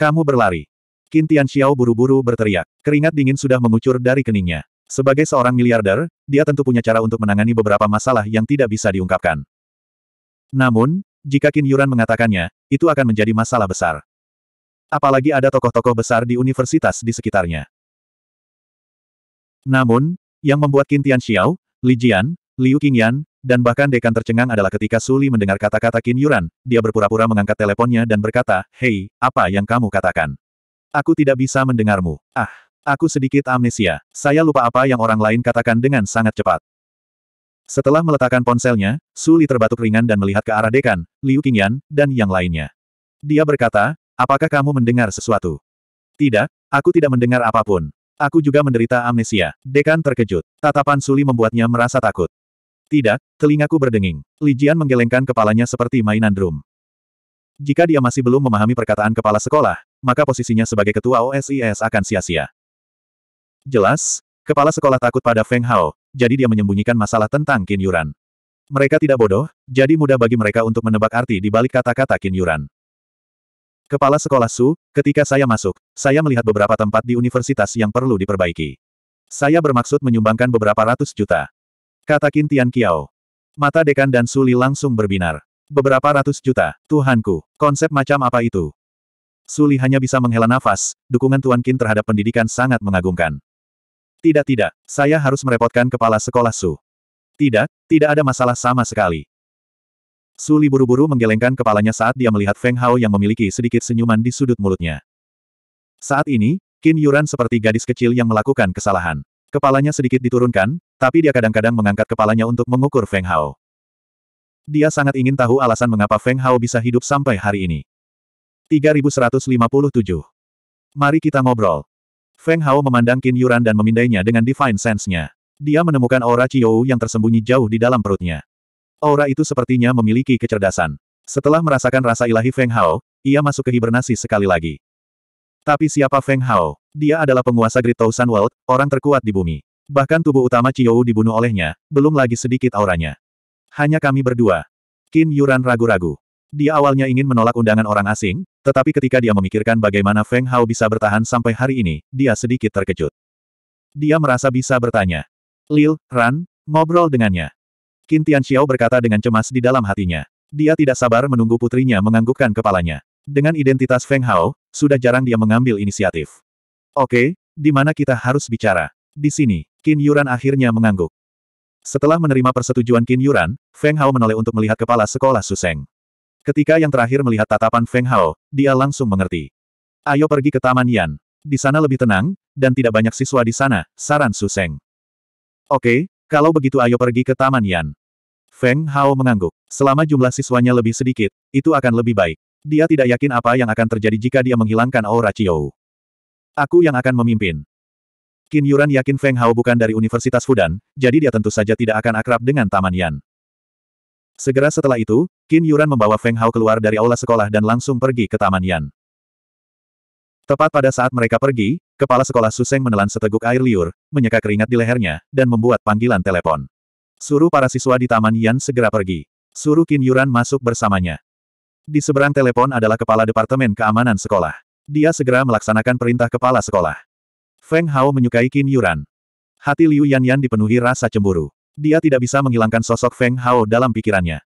Kamu berlari. Qin Tianxiao buru-buru berteriak. Keringat dingin sudah mengucur dari keningnya. Sebagai seorang miliarder, dia tentu punya cara untuk menangani beberapa masalah yang tidak bisa diungkapkan. Namun, jika Qin Yuran mengatakannya, itu akan menjadi masalah besar. Apalagi ada tokoh-tokoh besar di universitas di sekitarnya. Namun, yang membuat Qin Tianxiao, Li Jian, Liu Qingyan, dan bahkan dekan tercengang adalah ketika Suli mendengar kata-kata Qin Yuran, dia berpura-pura mengangkat teleponnya dan berkata, Hei, apa yang kamu katakan? Aku tidak bisa mendengarmu. Ah, aku sedikit amnesia. Saya lupa apa yang orang lain katakan dengan sangat cepat. Setelah meletakkan ponselnya, Su Li terbatuk ringan dan melihat ke arah dekan, Liu Qingyan, dan yang lainnya. Dia berkata, apakah kamu mendengar sesuatu? Tidak, aku tidak mendengar apa pun. Aku juga menderita amnesia. Dekan terkejut. Tatapan Suli membuatnya merasa takut. Tidak, telingaku berdenging. Lijian menggelengkan kepalanya seperti mainan drum. Jika dia masih belum memahami perkataan kepala sekolah, maka posisinya sebagai ketua OSIS akan sia-sia. Jelas, kepala sekolah takut pada Feng Hao, jadi dia menyembunyikan masalah tentang Qin Yuran. Mereka tidak bodoh, jadi mudah bagi mereka untuk menebak arti di balik kata-kata Qin Yuran. Kepala Sekolah Su, ketika saya masuk, saya melihat beberapa tempat di universitas yang perlu diperbaiki. Saya bermaksud menyumbangkan beberapa ratus juta. Kata Qin Tian Kiao. Mata dekan dan Suli langsung berbinar. Beberapa ratus juta, Tuhanku, konsep macam apa itu? Suli hanya bisa menghela nafas, dukungan Tuan Qin terhadap pendidikan sangat mengagumkan. Tidak-tidak, saya harus merepotkan kepala sekolah Su. Tidak, tidak ada masalah sama sekali. Suli buru-buru menggelengkan kepalanya saat dia melihat Feng Hao yang memiliki sedikit senyuman di sudut mulutnya. Saat ini, Qin Yuran seperti gadis kecil yang melakukan kesalahan. Kepalanya sedikit diturunkan, tapi dia kadang-kadang mengangkat kepalanya untuk mengukur Feng Hao. Dia sangat ingin tahu alasan mengapa Feng Hao bisa hidup sampai hari ini. 3157. Mari kita ngobrol. Feng Hao memandang Qin Yuran dan memindainya dengan Divine Sense-nya. Dia menemukan aura Qiyou yang tersembunyi jauh di dalam perutnya. Aura itu sepertinya memiliki kecerdasan. Setelah merasakan rasa ilahi Feng Hao, ia masuk ke hibernasi sekali lagi. Tapi siapa Feng Hao? Dia adalah penguasa Great Thousand World, orang terkuat di bumi. Bahkan tubuh utama Qiou dibunuh olehnya, belum lagi sedikit auranya. Hanya kami berdua. Qin Yuran ragu-ragu. Dia awalnya ingin menolak undangan orang asing, tetapi ketika dia memikirkan bagaimana Feng Hao bisa bertahan sampai hari ini, dia sedikit terkejut. Dia merasa bisa bertanya. Lil, Ran, ngobrol dengannya. Qin Tianxiao berkata dengan cemas di dalam hatinya. Dia tidak sabar menunggu putrinya menganggukkan kepalanya. Dengan identitas Feng Hao, sudah jarang dia mengambil inisiatif. Oke, di mana kita harus bicara? Di sini, Qin Yuran akhirnya mengangguk. Setelah menerima persetujuan Qin Yuran, Feng Hao menoleh untuk melihat kepala sekolah Suseng. Ketika yang terakhir melihat tatapan Feng Hao, dia langsung mengerti. Ayo pergi ke Taman Yan. Di sana lebih tenang, dan tidak banyak siswa di sana, saran Suseng. Oke, kalau begitu ayo pergi ke Taman Yan. Feng Hao mengangguk. Selama jumlah siswanya lebih sedikit, itu akan lebih baik. Dia tidak yakin apa yang akan terjadi jika dia menghilangkan aura Chiou. Aku yang akan memimpin. Qin Yuran yakin Feng Hao bukan dari Universitas Fudan, jadi dia tentu saja tidak akan akrab dengan Taman Yan. Segera setelah itu, Qin Yuran membawa Feng Hao keluar dari aula sekolah dan langsung pergi ke Taman Yan. Tepat pada saat mereka pergi, kepala sekolah Suseng menelan seteguk air liur, menyeka keringat di lehernya, dan membuat panggilan telepon. Suruh para siswa di Taman Yan segera pergi. Suruh Qin Yuran masuk bersamanya. Di seberang telepon adalah kepala Departemen Keamanan Sekolah. Dia segera melaksanakan perintah kepala sekolah. Feng Hao menyukai Qin Yuran. Hati Liu Yan Yan dipenuhi rasa cemburu. Dia tidak bisa menghilangkan sosok Feng Hao dalam pikirannya.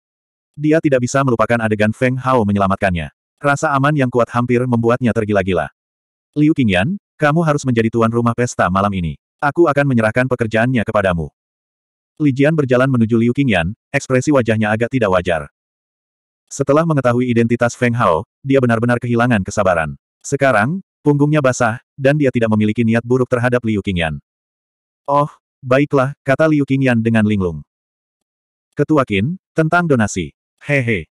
Dia tidak bisa melupakan adegan Feng Hao menyelamatkannya. Rasa aman yang kuat hampir membuatnya tergila-gila. Liu Qingyan, kamu harus menjadi tuan rumah pesta malam ini. Aku akan menyerahkan pekerjaannya kepadamu. Li Jian berjalan menuju Liu Qingyan, ekspresi wajahnya agak tidak wajar. Setelah mengetahui identitas Feng Hao, dia benar-benar kehilangan kesabaran. Sekarang, punggungnya basah, dan dia tidak memiliki niat buruk terhadap Liu Qingyan. Oh, baiklah, kata Liu Qingyan dengan linglung. Ketua Qin, tentang donasi. Hehe.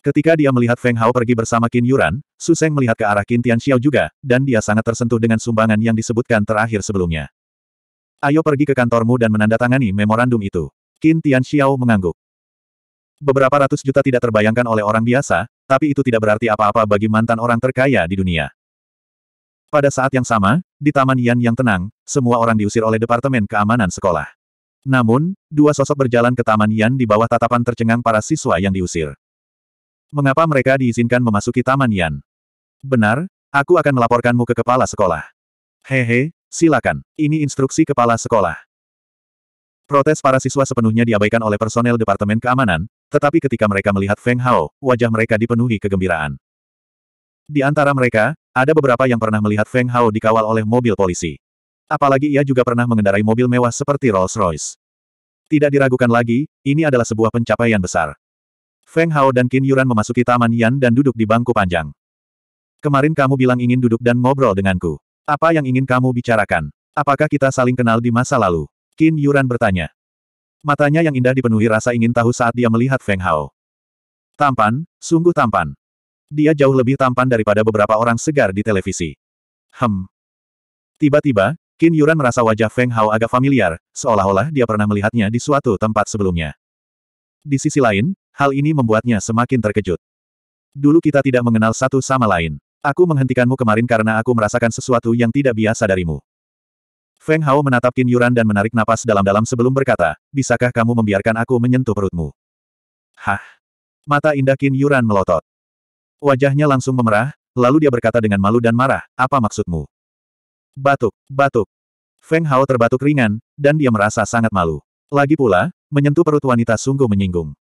Ketika dia melihat Feng Hao pergi bersama Qin Yuran, Su Seng melihat ke arah Qin Tianxiao juga, dan dia sangat tersentuh dengan sumbangan yang disebutkan terakhir sebelumnya. Ayo pergi ke kantormu dan menandatangani memorandum itu. Qin Tianxiao mengangguk. Beberapa ratus juta tidak terbayangkan oleh orang biasa, tapi itu tidak berarti apa-apa bagi mantan orang terkaya di dunia. Pada saat yang sama, di Taman Yan yang tenang, semua orang diusir oleh Departemen Keamanan Sekolah. Namun, dua sosok berjalan ke Taman Yan di bawah tatapan tercengang para siswa yang diusir. Mengapa mereka diizinkan memasuki Taman Yan? Benar, aku akan melaporkanmu ke kepala sekolah. Hehe, silakan. Ini instruksi kepala sekolah. Protes para siswa sepenuhnya diabaikan oleh personel Departemen Keamanan, tetapi ketika mereka melihat Feng Hao, wajah mereka dipenuhi kegembiraan. Di antara mereka, ada beberapa yang pernah melihat Feng Hao dikawal oleh mobil polisi. Apalagi ia juga pernah mengendarai mobil mewah seperti Rolls-Royce. Tidak diragukan lagi, ini adalah sebuah pencapaian besar. Feng Hao dan Qin Yuran memasuki Taman Yan dan duduk di bangku panjang. Kemarin kamu bilang ingin duduk dan ngobrol denganku. Apa yang ingin kamu bicarakan? Apakah kita saling kenal di masa lalu? Qin Yuran bertanya. Matanya yang indah dipenuhi rasa ingin tahu saat dia melihat Feng Hao. Tampan, sungguh tampan. Dia jauh lebih tampan daripada beberapa orang segar di televisi. Hem. Tiba-tiba, Qin Yuran merasa wajah Feng Hao agak familiar, seolah-olah dia pernah melihatnya di suatu tempat sebelumnya. Di sisi lain, hal ini membuatnya semakin terkejut. Dulu kita tidak mengenal satu sama lain. Aku menghentikanmu kemarin karena aku merasakan sesuatu yang tidak biasa darimu. Feng Hao menatap Qin Yuran dan menarik napas dalam-dalam sebelum berkata, bisakah kamu membiarkan aku menyentuh perutmu? Hah? Mata indah Qin Yuran melotot. Wajahnya langsung memerah, lalu dia berkata dengan malu dan marah, apa maksudmu? Batuk, batuk. Feng Hao terbatuk ringan, dan dia merasa sangat malu. Lagi pula, menyentuh perut wanita sungguh menyinggung.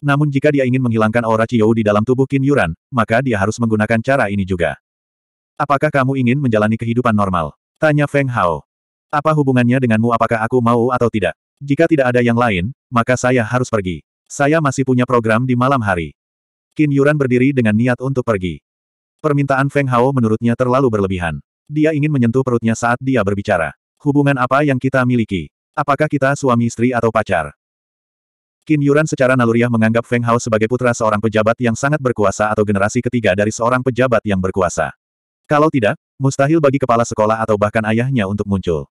Namun jika dia ingin menghilangkan aura Qiu di dalam tubuh Qin Yuran, maka dia harus menggunakan cara ini juga. Apakah kamu ingin menjalani kehidupan normal? Tanya Feng Hao. Apa hubungannya denganmu apakah aku mau atau tidak? Jika tidak ada yang lain, maka saya harus pergi. Saya masih punya program di malam hari. Qin Yuran berdiri dengan niat untuk pergi. Permintaan Feng Hao menurutnya terlalu berlebihan. Dia ingin menyentuh perutnya saat dia berbicara. Hubungan apa yang kita miliki? Apakah kita suami istri atau pacar? Qin Yuran secara naluriah menganggap Feng Hao sebagai putra seorang pejabat yang sangat berkuasa atau generasi ketiga dari seorang pejabat yang berkuasa. Kalau tidak, mustahil bagi kepala sekolah atau bahkan ayahnya untuk muncul.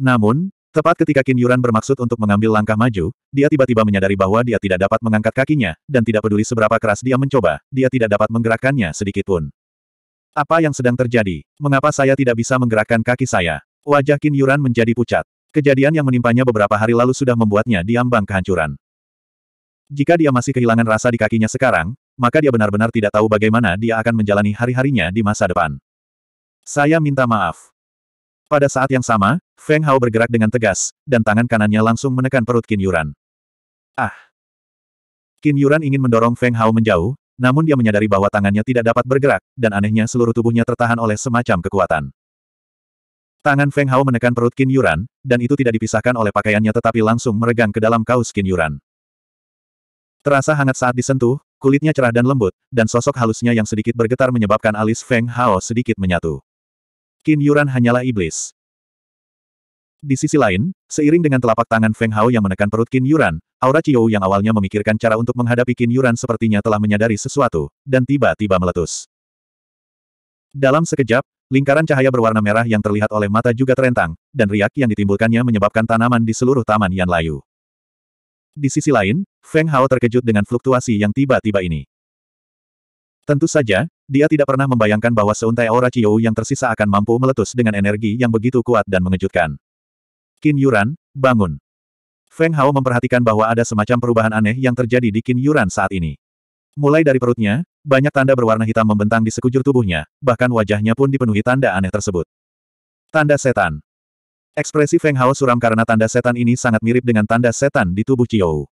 Namun, tepat ketika Qin Yuran bermaksud untuk mengambil langkah maju, dia tiba-tiba menyadari bahwa dia tidak dapat mengangkat kakinya, dan tidak peduli seberapa keras dia mencoba, dia tidak dapat menggerakkannya sedikitpun. Apa yang sedang terjadi? Mengapa saya tidak bisa menggerakkan kaki saya? Wajah Qin Yuran menjadi pucat. Kejadian yang menimpanya beberapa hari lalu sudah membuatnya diambang kehancuran. Jika dia masih kehilangan rasa di kakinya sekarang, maka dia benar-benar tidak tahu bagaimana dia akan menjalani hari-harinya di masa depan. Saya minta maaf. Pada saat yang sama, Feng Hao bergerak dengan tegas, dan tangan kanannya langsung menekan perut Qin Yuran. Ah! Qin Yuran ingin mendorong Feng Hao menjauh, namun dia menyadari bahwa tangannya tidak dapat bergerak, dan anehnya seluruh tubuhnya tertahan oleh semacam kekuatan. Tangan Feng Hao menekan perut Qin Yuran, dan itu tidak dipisahkan oleh pakaiannya tetapi langsung meregang ke dalam kaus Qin Yuran. Terasa hangat saat disentuh, kulitnya cerah dan lembut, dan sosok halusnya yang sedikit bergetar menyebabkan alis Feng Hao sedikit menyatu. Qin Yuran hanyalah iblis. Di sisi lain, seiring dengan telapak tangan Feng Hao yang menekan perut Qin Yuran, aura Qiu yang awalnya memikirkan cara untuk menghadapi Qin Yuran sepertinya telah menyadari sesuatu, dan tiba-tiba meletus. Dalam sekejap, lingkaran cahaya berwarna merah yang terlihat oleh mata juga terentang, dan riak yang ditimbulkannya menyebabkan tanaman di seluruh taman Yan layu. Di sisi lain, Feng Hao terkejut dengan fluktuasi yang tiba-tiba ini. Tentu saja, dia tidak pernah membayangkan bahwa seuntai aura Qiu yang tersisa akan mampu meletus dengan energi yang begitu kuat dan mengejutkan. Qin Yuran, bangun. Feng Hao memperhatikan bahwa ada semacam perubahan aneh yang terjadi di Qin Yuran saat ini. Mulai dari perutnya, banyak tanda berwarna hitam membentang di sekujur tubuhnya, bahkan wajahnya pun dipenuhi tanda aneh tersebut. Tanda setan. Ekspresi Feng Hao suram karena tanda setan ini sangat mirip dengan tanda setan di tubuh Qiu.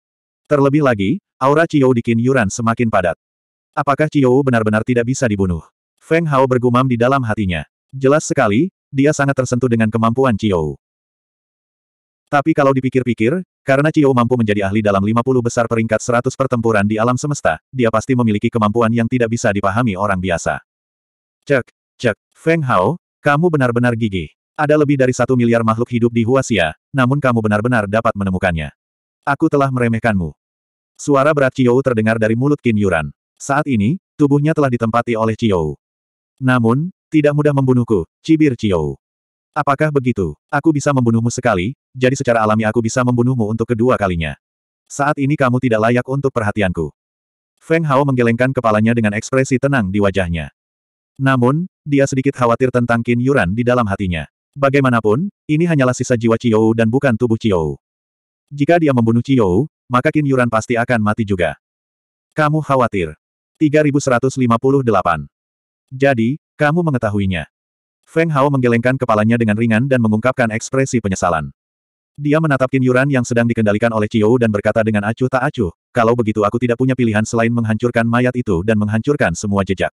Terlebih lagi, aura Qiu di Qin Yuran semakin padat. Apakah Qiu benar-benar tidak bisa dibunuh? Feng Hao bergumam di dalam hatinya. Jelas sekali, dia sangat tersentuh dengan kemampuan Qiu. Tapi kalau dipikir-pikir, karena Qiu mampu menjadi ahli dalam 50 besar peringkat 100 pertempuran di alam semesta, dia pasti memiliki kemampuan yang tidak bisa dipahami orang biasa. Cek, cek, Feng Hao, kamu benar-benar gigih. Ada lebih dari satu miliar makhluk hidup di Huaxia, namun kamu benar-benar dapat menemukannya. Aku telah meremehkanmu. Suara berat Qiu terdengar dari mulut Qin Yuran. Saat ini, tubuhnya telah ditempati oleh Qiu. Namun, tidak mudah membunuhku, cibir Qiu. Apakah begitu? Aku bisa membunuhmu sekali, jadi secara alami aku bisa membunuhmu untuk kedua kalinya. Saat ini kamu tidak layak untuk perhatianku. Feng Hao menggelengkan kepalanya dengan ekspresi tenang di wajahnya. Namun, dia sedikit khawatir tentang Qin Yuran di dalam hatinya. Bagaimanapun, ini hanyalah sisa jiwa Qiu dan bukan tubuh Qiu. Jika dia membunuh Qiu, maka Qin Yuran pasti akan mati juga. Kamu khawatir. 3158. Jadi, kamu mengetahuinya. Feng Hao menggelengkan kepalanya dengan ringan dan mengungkapkan ekspresi penyesalan. Dia menatap Qin Yuran yang sedang dikendalikan oleh Qiu dan berkata dengan acuh tak acuh, kalau begitu aku tidak punya pilihan selain menghancurkan mayat itu dan menghancurkan semua jejak.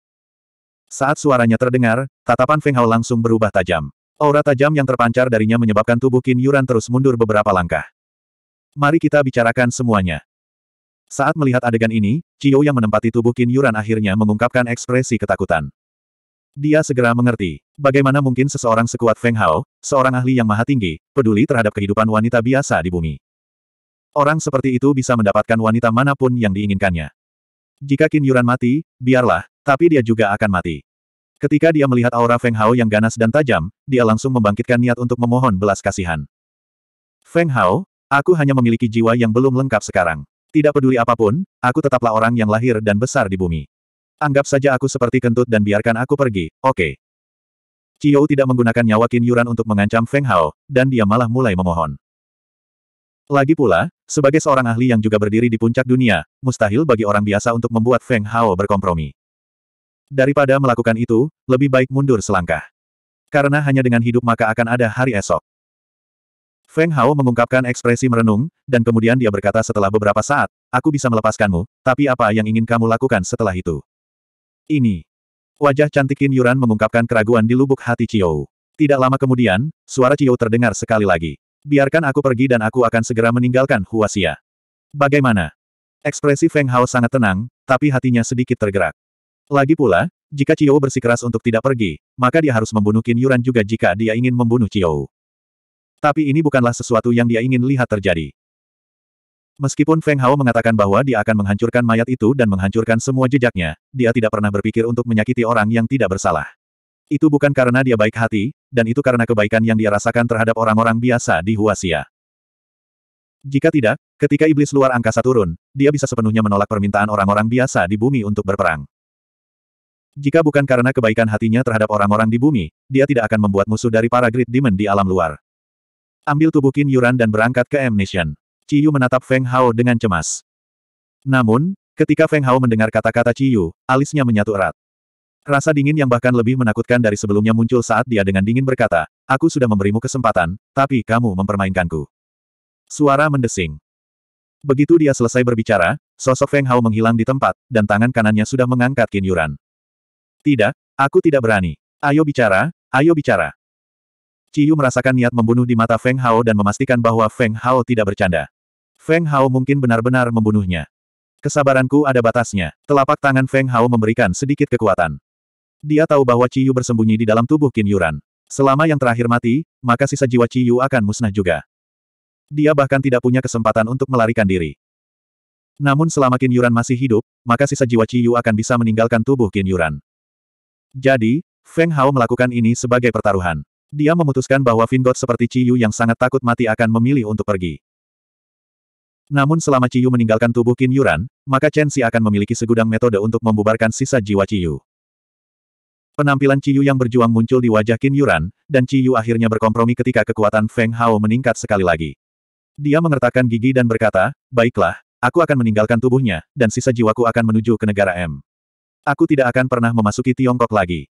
Saat suaranya terdengar, tatapan Feng Hao langsung berubah tajam. Aura tajam yang terpancar darinya menyebabkan tubuh Qin Yuran terus mundur beberapa langkah. Mari kita bicarakan semuanya. Saat melihat adegan ini, Qiu yang menempati tubuh Qin Yuran akhirnya mengungkapkan ekspresi ketakutan. Dia segera mengerti. Bagaimana mungkin seseorang sekuat Feng Hao, seorang ahli yang maha tinggi, peduli terhadap kehidupan wanita biasa di bumi. Orang seperti itu bisa mendapatkan wanita mana pun yang diinginkannya. Jika Qin Yuran mati, biarlah, tapi dia juga akan mati. Ketika dia melihat aura Feng Hao yang ganas dan tajam, dia langsung membangkitkan niat untuk memohon belas kasihan. Feng Hao, aku hanya memiliki jiwa yang belum lengkap sekarang. Tidak peduli apa pun, aku tetaplah orang yang lahir dan besar di bumi. Anggap saja aku seperti kentut dan biarkan aku pergi, oke. Okay. Tidak menggunakan nyawa Qin Yuran untuk mengancam Feng Hao, dan dia malah mulai memohon. Lagi pula, sebagai seorang ahli yang juga berdiri di puncak dunia, mustahil bagi orang biasa untuk membuat Feng Hao berkompromi. Daripada melakukan itu, lebih baik mundur selangkah. Karena hanya dengan hidup maka akan ada hari esok. Feng Hao mengungkapkan ekspresi merenung, dan kemudian dia berkata setelah beberapa saat, aku bisa melepaskanmu, tapi apa yang ingin kamu lakukan setelah itu? Ini. Wajah cantik Qin Yuran mengungkapkan keraguan di lubuk hati Qiu. Tidak lama kemudian, suara Qiu terdengar sekali lagi. Biarkan aku pergi dan aku akan segera meninggalkan Huaxia. Bagaimana? Ekspresi Feng Hao sangat tenang, tapi hatinya sedikit tergerak. Lagi pula, jika Qiu bersikeras untuk tidak pergi, maka dia harus membunuh Qin Yuran juga jika dia ingin membunuh Qiu. Tapi ini bukanlah sesuatu yang dia ingin lihat terjadi. Meskipun Feng Hao mengatakan bahwa dia akan menghancurkan mayat itu dan menghancurkan semua jejaknya, dia tidak pernah berpikir untuk menyakiti orang yang tidak bersalah. Itu bukan karena dia baik hati, dan itu karena kebaikan yang dia rasakan terhadap orang-orang biasa di Huaxia. Jika tidak, ketika iblis luar angkasa turun, dia bisa sepenuhnya menolak permintaan orang-orang biasa di bumi untuk berperang. Jika bukan karena kebaikan hatinya terhadap orang-orang di bumi, dia tidak akan membuat musuh dari para Great Demon di alam luar. Ambil tubuh Qin Yuran dan berangkat ke M Nation. Ciyu menatap Feng Hao dengan cemas. Namun, ketika Feng Hao mendengar kata-kata Ciyu, alisnya menyatu erat. Rasa dingin yang bahkan lebih menakutkan dari sebelumnya muncul saat dia dengan dingin berkata, Aku sudah memberimu kesempatan, tapi kamu mempermainkanku. Suara mendesing. Begitu dia selesai berbicara, sosok Feng Hao menghilang di tempat, dan tangan kanannya sudah mengangkat Qin Yuran. Tidak, aku tidak berani. Ayo bicara, ayo bicara. Ciyu merasakan niat membunuh di mata Feng Hao dan memastikan bahwa Feng Hao tidak bercanda. Feng Hao mungkin benar-benar membunuhnya. Kesabaranku ada batasnya. Telapak tangan Feng Hao memberikan sedikit kekuatan. Dia tahu bahwa Ciyu bersembunyi di dalam tubuh Qin Yuran. Selama yang terakhir mati, maka sisa jiwa Ciyu akan musnah juga. Dia bahkan tidak punya kesempatan untuk melarikan diri. Namun selama Qin Yuran masih hidup, maka sisa jiwa Ciyu akan bisa meninggalkan tubuh Qin Yuran. Jadi, Feng Hao melakukan ini sebagai pertaruhan. Dia memutuskan bahwa Vingot seperti Ciyu yang sangat takut mati akan memilih untuk pergi. Namun selama Ciyu meninggalkan tubuh Qin Yuran, maka Chen Xi akan memiliki segudang metode untuk membubarkan sisa jiwa Ciyu. Penampilan Ciyu yang berjuang muncul di wajah Qin Yuran, dan Ciyu akhirnya berkompromi ketika kekuatan Feng Hao meningkat sekali lagi. Dia mengertakkan gigi dan berkata, Baiklah, aku akan meninggalkan tubuhnya, dan sisa jiwaku akan menuju ke negara M. Aku tidak akan pernah memasuki Tiongkok lagi.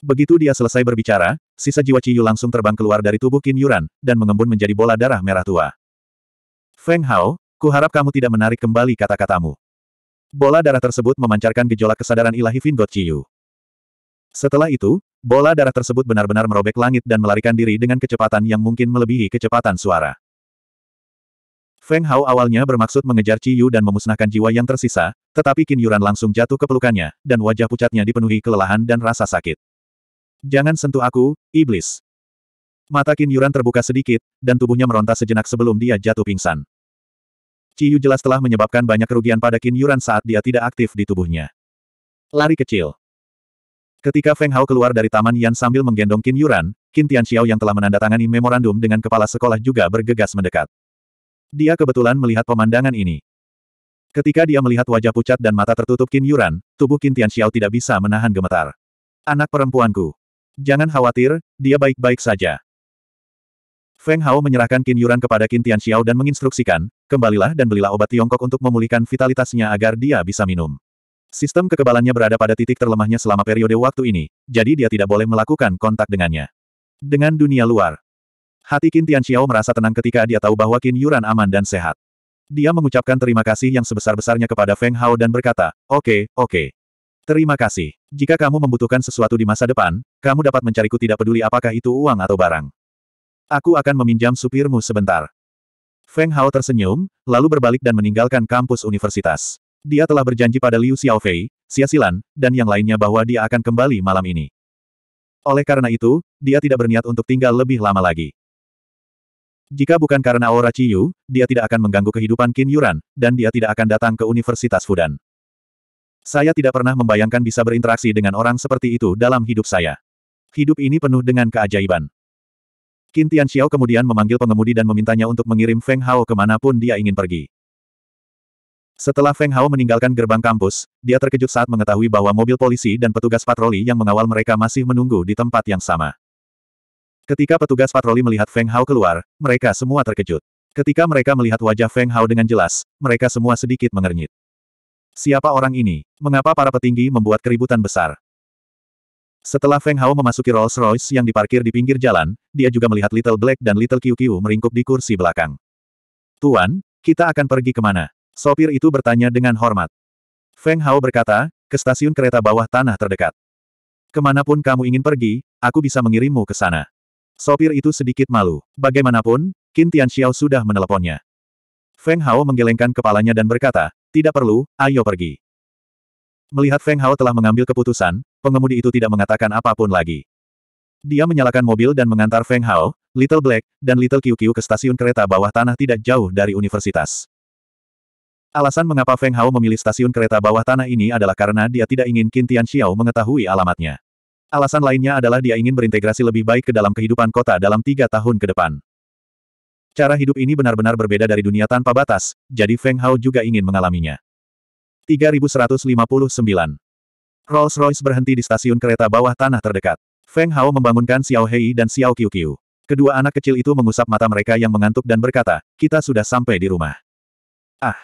Begitu dia selesai berbicara, sisa jiwa Ciyu langsung terbang keluar dari tubuh Qin Yuran, dan mengembun menjadi bola darah merah tua. Feng Hao, kuharap kamu tidak menarik kembali kata-katamu. Bola darah tersebut memancarkan gejolak kesadaran ilahi Vingot Chiyu. Setelah itu, bola darah tersebut benar-benar merobek langit dan melarikan diri dengan kecepatan yang mungkin melebihi kecepatan suara. Feng Hao awalnya bermaksud mengejar Ciyu dan memusnahkan jiwa yang tersisa, tetapi Qin Yuran langsung jatuh ke pelukannya, dan wajah pucatnya dipenuhi kelelahan dan rasa sakit. Jangan sentuh aku, iblis. Mata Qin Yuran terbuka sedikit, dan tubuhnya meronta sejenak sebelum dia jatuh pingsan. Ciyu jelas telah menyebabkan banyak kerugian pada Qin Yuran saat dia tidak aktif di tubuhnya. Lari kecil. Ketika Feng Hao keluar dari Taman Yan sambil menggendong Qin Yuran, Qin Tianxiao yang telah menandatangani memorandum dengan kepala sekolah juga bergegas mendekat. Dia kebetulan melihat pemandangan ini. Ketika dia melihat wajah pucat dan mata tertutup Qin Yuran, tubuh Qin Tianxiao tidak bisa menahan gemetar. Anak perempuanku. Jangan khawatir, dia baik-baik saja. Feng Hao menyerahkan Qin Yuran kepada Qin Tianxiao dan menginstruksikan, kembalilah dan belilah obat Tiongkok untuk memulihkan vitalitasnya agar dia bisa minum. Sistem kekebalannya berada pada titik terlemahnya selama periode waktu ini, jadi dia tidak boleh melakukan kontak dengannya. Dengan dunia luar. Hati Qin Tianxiao merasa tenang ketika dia tahu bahwa Qin Yuran aman dan sehat. Dia mengucapkan terima kasih yang sebesar-besarnya kepada Feng Hao dan berkata, oke, okay, oke. Okay. Terima kasih. Jika kamu membutuhkan sesuatu di masa depan, kamu dapat mencariku tidak peduli apakah itu uang atau barang. Aku akan meminjam supirmu sebentar. Feng Hao tersenyum, lalu berbalik dan meninggalkan kampus universitas. Dia telah berjanji pada Liu Xiaofei, Xia Xilan, dan yang lainnya bahwa dia akan kembali malam ini. Oleh karena itu, dia tidak berniat untuk tinggal lebih lama lagi. Jika bukan karena aura Ciyu, dia tidak akan mengganggu kehidupan Qin Yuran, dan dia tidak akan datang ke Universitas Fudan. Saya tidak pernah membayangkan bisa berinteraksi dengan orang seperti itu dalam hidup saya. Hidup ini penuh dengan keajaiban. Qin Tianxiao kemudian memanggil pengemudi dan memintanya untuk mengirim Feng Hao ke mana pun dia ingin pergi. Setelah Feng Hao meninggalkan gerbang kampus, dia terkejut saat mengetahui bahwa mobil polisi dan petugas patroli yang mengawal mereka masih menunggu di tempat yang sama. Ketika petugas patroli melihat Feng Hao keluar, mereka semua terkejut. Ketika mereka melihat wajah Feng Hao dengan jelas, mereka semua sedikit mengernyit. Siapa orang ini? Mengapa para petinggi membuat keributan besar? Setelah Feng Hao memasuki Rolls-Royce yang diparkir di pinggir jalan, dia juga melihat Little Black dan Little QQ meringkuk di kursi belakang. Tuan, kita akan pergi ke mana? Sopir itu bertanya dengan hormat. Feng Hao berkata, ke stasiun kereta bawah tanah terdekat. Ke mana pun kamu ingin pergi, aku bisa mengirimmu ke sana. Sopir itu sedikit malu. Bagaimanapun, Qin Tianxiao sudah meneleponnya. Feng Hao menggelengkan kepalanya dan berkata, tidak perlu, ayo pergi. Melihat Feng Hao telah mengambil keputusan, pengemudi itu tidak mengatakan apa pun lagi. Dia menyalakan mobil dan mengantar Feng Hao, Little Black, dan Little QQ ke stasiun kereta bawah tanah tidak jauh dari universitas. Alasan mengapa Feng Hao memilih stasiun kereta bawah tanah ini adalah karena dia tidak ingin Qin Tianxiao mengetahui alamatnya. Alasan lainnya adalah dia ingin berintegrasi lebih baik ke dalam kehidupan kota dalam tiga tahun ke depan. Cara hidup ini benar-benar berbeda dari dunia tanpa batas, jadi Feng Hao juga ingin mengalaminya. 3159. Rolls-Royce berhenti di stasiun kereta bawah tanah terdekat. Feng Hao membangunkan Xiao Hei dan Xiao Qiu Kedua anak kecil itu mengusap mata mereka yang mengantuk dan berkata, kita sudah sampai di rumah. Ah!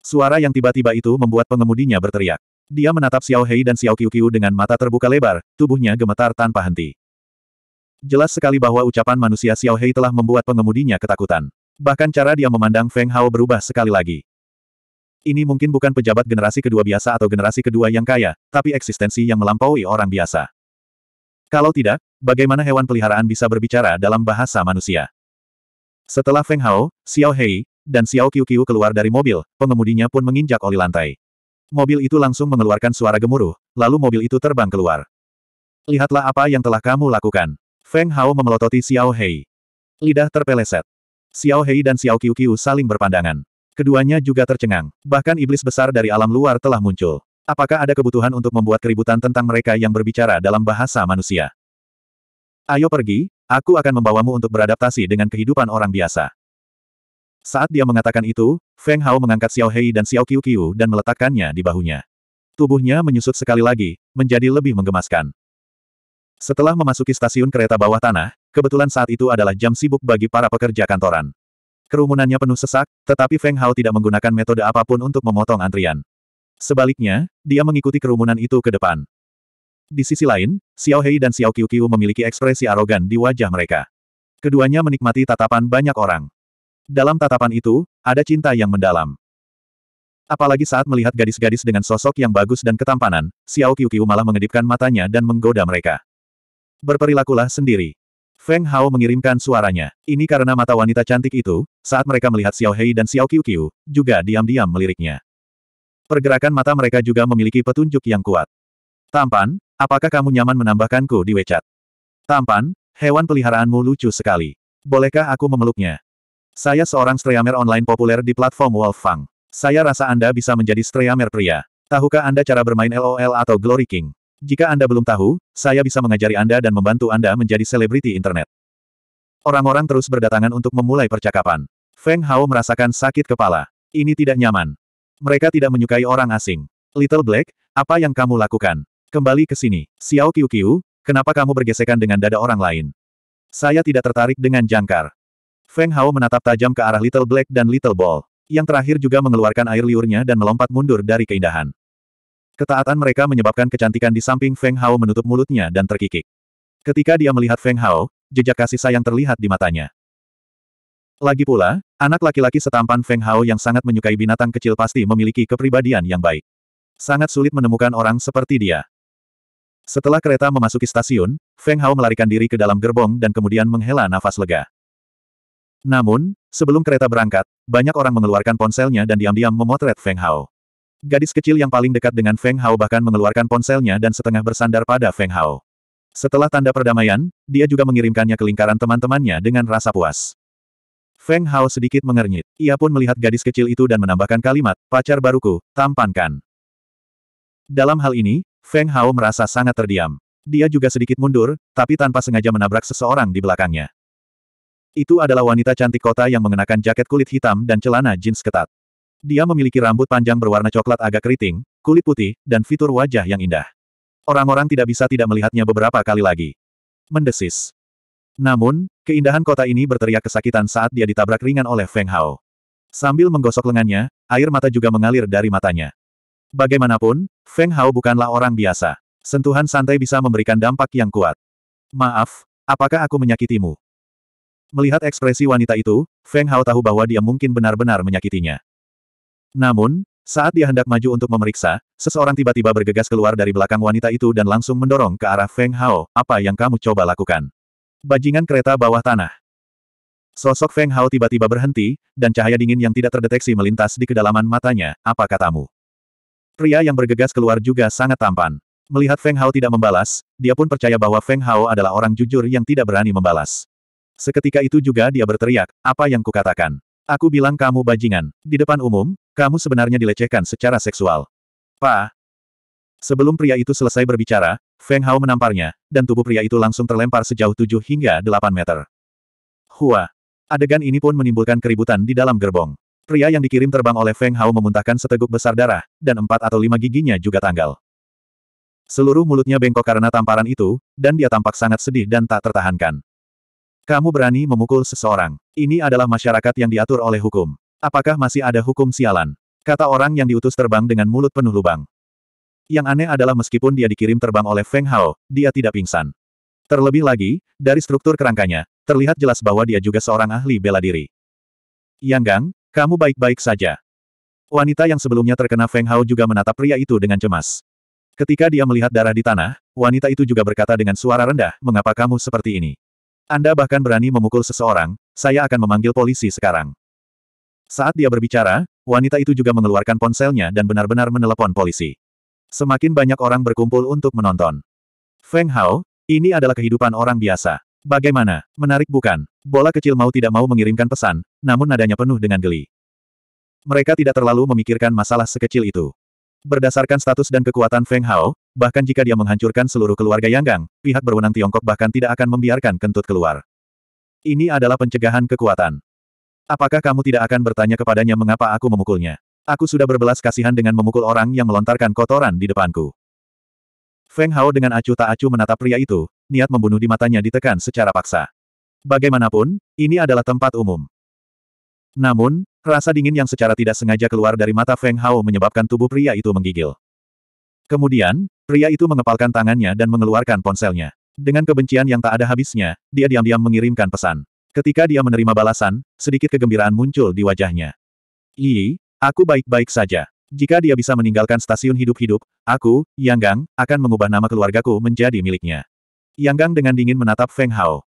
Suara yang tiba-tiba itu membuat pengemudinya berteriak. Dia menatap Xiao Hei dan Xiao Qiu dengan mata terbuka lebar, tubuhnya gemetar tanpa henti. Jelas sekali bahwa ucapan manusia Xiao Hei telah membuat pengemudinya ketakutan. Bahkan cara dia memandang Feng Hao berubah sekali lagi. Ini mungkin bukan pejabat generasi kedua biasa atau generasi kedua yang kaya, tapi eksistensi yang melampaui orang biasa. Kalau tidak, bagaimana hewan peliharaan bisa berbicara dalam bahasa manusia? Setelah Feng Hao, Xiao Hei, dan Xiao Qiu keluar dari mobil, pengemudinya pun menginjak oli lantai. Mobil itu langsung mengeluarkan suara gemuruh, lalu mobil itu terbang keluar. Lihatlah apa yang telah kamu lakukan. Feng Hao memelototi Xiao Hei. Lidah terpeleset. Xiao Hei dan Xiao Qiu saling berpandangan. Keduanya juga tercengang. Bahkan iblis besar dari alam luar telah muncul. Apakah ada kebutuhan untuk membuat keributan tentang mereka yang berbicara dalam bahasa manusia? Ayo pergi, aku akan membawamu untuk beradaptasi dengan kehidupan orang biasa. Saat dia mengatakan itu, Feng Hao mengangkat Xiao Hei dan Xiao Qiu Qiu dan meletakkannya di bahunya. Tubuhnya menyusut sekali lagi, menjadi lebih menggemaskan. Setelah memasuki stasiun kereta bawah tanah, kebetulan saat itu adalah jam sibuk bagi para pekerja kantoran. Kerumunannya penuh sesak, tetapi Feng Hao tidak menggunakan metode apa pun untuk memotong antrian. Sebaliknya, dia mengikuti kerumunan itu ke depan. Di sisi lain, Xiao Hei dan Xiao Qiu memiliki ekspresi arogan di wajah mereka. Keduanya menikmati tatapan banyak orang. Dalam tatapan itu, ada cinta yang mendalam. Apalagi saat melihat gadis-gadis dengan sosok yang bagus dan ketampanan, Xiao Qiu malah mengedipkan matanya dan menggoda mereka. Berperilakulah sendiri. Feng Hao mengirimkan suaranya. Ini karena mata wanita cantik itu, saat mereka melihat Xiao Hei dan Xiao Qiu juga diam-diam meliriknya. Pergerakan mata mereka juga memiliki petunjuk yang kuat. Tampan, apakah kamu nyaman menambahkanku di WeChat? Tampan, hewan peliharaanmu lucu sekali. Bolehkah aku memeluknya? Saya seorang streamer online populer di platform Wolfang. Saya rasa Anda bisa menjadi streamer pria. Tahukah Anda cara bermain LOL atau Glory King? Jika Anda belum tahu, saya bisa mengajari Anda dan membantu Anda menjadi selebriti internet. Orang-orang terus berdatangan untuk memulai percakapan. Feng Hao merasakan sakit kepala. Ini tidak nyaman. Mereka tidak menyukai orang asing. Little Black, apa yang kamu lakukan? Kembali ke sini. Xiao Qiu Qiu, kenapa kamu bergesekan dengan dada orang lain? Saya tidak tertarik dengan jangkar. Feng Hao menatap tajam ke arah Little Black dan Little Ball. Yang terakhir juga mengeluarkan air liurnya dan melompat mundur dari keindahan. Ketaatan mereka menyebabkan kecantikan di samping Feng Hao menutup mulutnya dan terkikik. Ketika dia melihat Feng Hao, jejak kasih sayang terlihat di matanya. Lagi pula, anak laki-laki setampan Feng Hao yang sangat menyukai binatang kecil pasti memiliki kepribadian yang baik. Sangat sulit menemukan orang seperti dia. Setelah kereta memasuki stasiun, Feng Hao melarikan diri ke dalam gerbong dan kemudian menghela nafas lega. Namun, sebelum kereta berangkat, banyak orang mengeluarkan ponselnya dan diam-diam memotret Feng Hao. Gadis kecil yang paling dekat dengan Feng Hao bahkan mengeluarkan ponselnya dan setengah bersandar pada Feng Hao. Setelah tanda perdamaian, dia juga mengirimkannya ke lingkaran teman-temannya dengan rasa puas. Feng Hao sedikit mengernyit. Ia pun melihat gadis kecil itu dan menambahkan kalimat, pacar baruku, tampankan. Dalam hal ini, Feng Hao merasa sangat terdiam. Dia juga sedikit mundur, tapi tanpa sengaja menabrak seseorang di belakangnya. Itu adalah wanita cantik kota yang mengenakan jaket kulit hitam dan celana jeans ketat. Dia memiliki rambut panjang berwarna coklat agak keriting, kulit putih, dan fitur wajah yang indah. Orang-orang tidak bisa tidak melihatnya beberapa kali lagi. Mendesis. Namun, keindahan kota ini berteriak kesakitan saat dia ditabrak ringan oleh Feng Hao. Sambil menggosok lengannya, air mata juga mengalir dari matanya. Bagaimanapun, Feng Hao bukanlah orang biasa. Sentuhan santai bisa memberikan dampak yang kuat. Maaf, apakah aku menyakitimu? Melihat ekspresi wanita itu, Feng Hao tahu bahwa dia mungkin benar-benar menyakitinya. Namun, saat dia hendak maju untuk memeriksa, seseorang tiba-tiba bergegas keluar dari belakang wanita itu dan langsung mendorong ke arah Feng Hao, apa yang kamu coba lakukan? Bajingan kereta bawah tanah. Sosok Feng Hao tiba-tiba berhenti, dan cahaya dingin yang tidak terdeteksi melintas di kedalaman matanya, apa katamu? Pria yang bergegas keluar juga sangat tampan. Melihat Feng Hao tidak membalas, dia pun percaya bahwa Feng Hao adalah orang jujur yang tidak berani membalas. Seketika itu juga dia berteriak, apa yang kukatakan? Aku bilang kamu bajingan. Di depan umum, kamu sebenarnya dilecehkan secara seksual. Pa. Sebelum pria itu selesai berbicara, Feng Hao menamparnya, dan tubuh pria itu langsung terlempar sejauh 7 hingga 8 meter. Hua. Adegan ini pun menimbulkan keributan di dalam gerbong. Pria yang dikirim terbang oleh Feng Hao memuntahkan seteguk besar darah, dan empat atau lima giginya juga tanggal. Seluruh mulutnya bengkok karena tamparan itu, dan dia tampak sangat sedih dan tak tertahankan. Kamu berani memukul seseorang. Ini adalah masyarakat yang diatur oleh hukum. Apakah masih ada hukum sialan? Kata orang yang diutus terbang dengan mulut penuh lubang. Yang aneh adalah meskipun dia dikirim terbang oleh Feng Hao, dia tidak pingsan. Terlebih lagi, dari struktur kerangkanya, terlihat jelas bahwa dia juga seorang ahli bela diri. Yang Gang, kamu baik-baik saja. Wanita yang sebelumnya terkena Feng Hao juga menatap pria itu dengan cemas. Ketika dia melihat darah di tanah, wanita itu juga berkata dengan suara rendah, mengapa kamu seperti ini? Anda bahkan berani memukul seseorang, saya akan memanggil polisi sekarang. Saat dia berbicara, wanita itu juga mengeluarkan ponselnya dan benar-benar menelepon polisi. Semakin banyak orang berkumpul untuk menonton. Feng Hao, ini adalah kehidupan orang biasa. Bagaimana? Menarik bukan? Bola kecil mau tidak mau mengirimkan pesan, namun nadanya penuh dengan geli. Mereka tidak terlalu memikirkan masalah sekecil itu. Berdasarkan status dan kekuatan Feng Hao, bahkan jika dia menghancurkan seluruh keluarga Yanggang, pihak berwenang Tiongkok bahkan tidak akan membiarkan kentut keluar. Ini adalah pencegahan kekuatan. Apakah kamu tidak akan bertanya kepadanya mengapa aku memukulnya? Aku sudah berbelas kasihan dengan memukul orang yang melontarkan kotoran di depanku. Feng Hao dengan acuh tak acuh menatap pria itu, niat membunuh di matanya ditekan secara paksa. Bagaimanapun, ini adalah tempat umum. Namun, rasa dingin yang secara tidak sengaja keluar dari mata Feng Hao menyebabkan tubuh pria itu menggigil. Kemudian, pria itu mengepalkan tangannya dan mengeluarkan ponselnya. Dengan kebencian yang tak ada habisnya, dia diam-diam mengirimkan pesan. Ketika dia menerima balasan, sedikit kegembiraan muncul di wajahnya. Yi, aku baik-baik saja. Jika dia bisa meninggalkan stasiun hidup-hidup, aku, Yang Gang, akan mengubah nama keluargaku menjadi miliknya. Yang Gang dengan dingin menatap Feng Hao.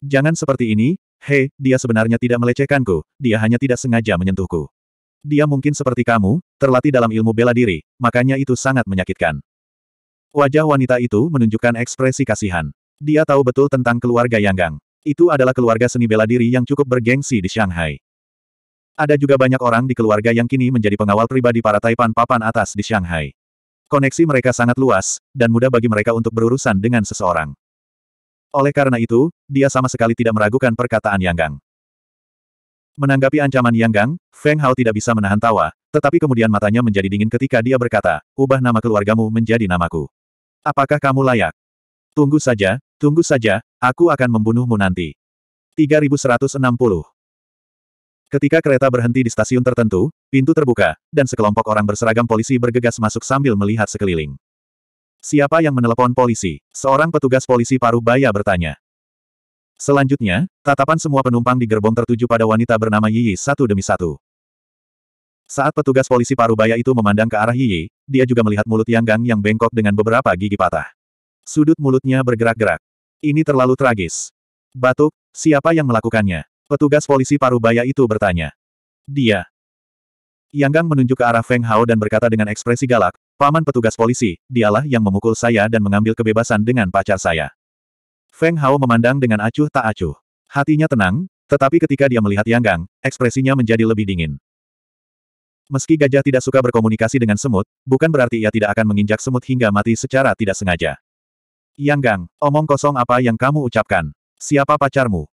Jangan seperti ini, Hei, dia sebenarnya tidak melecehkanku, dia hanya tidak sengaja menyentuhku. Dia mungkin seperti kamu, terlatih dalam ilmu bela diri, makanya itu sangat menyakitkan. Wajah wanita itu menunjukkan ekspresi kasihan. Dia tahu betul tentang keluarga Yanggang. Itu adalah keluarga seni bela diri yang cukup bergengsi di Shanghai. Ada juga banyak orang di keluarga yang kini menjadi pengawal pribadi para taipan papan atas di Shanghai. Koneksi mereka sangat luas, dan mudah bagi mereka untuk berurusan dengan seseorang. Oleh karena itu, dia sama sekali tidak meragukan perkataan Yang Gang. Menanggapi ancaman Yang Gang, Feng Hao tidak bisa menahan tawa, tetapi kemudian matanya menjadi dingin ketika dia berkata, ubah nama keluargamu menjadi namaku. Apakah kamu layak? Tunggu saja, tunggu saja, aku akan membunuhmu nanti. 3160 Ketika kereta berhenti di stasiun tertentu, pintu terbuka, dan sekelompok orang berseragam polisi bergegas masuk sambil melihat sekeliling. Siapa yang menelepon polisi? Seorang petugas polisi paruh baya bertanya. Selanjutnya, tatapan semua penumpang di gerbong tertuju pada wanita bernama Yiyi satu demi satu. Saat petugas polisi paruh baya itu memandang ke arah Yiyi, dia juga melihat mulut Yang Gang yang bengkok dengan beberapa gigi patah. Sudut mulutnya bergerak-gerak. Ini terlalu tragis. Batuk, siapa yang melakukannya? Petugas polisi paruh baya itu bertanya. Dia. Yang Gang menunjuk ke arah Feng Hao dan berkata dengan ekspresi galak, Paman petugas polisi, dialah yang memukul saya dan mengambil kebebasan dengan pacar saya. Feng Hao memandang dengan acuh tak acuh. Hatinya tenang, tetapi ketika dia melihat Yang Gang, ekspresinya menjadi lebih dingin. Meski gajah tidak suka berkomunikasi dengan semut, bukan berarti ia tidak akan menginjak semut hingga mati secara tidak sengaja. Yang Gang, omong kosong apa yang kamu ucapkan? Siapa pacarmu?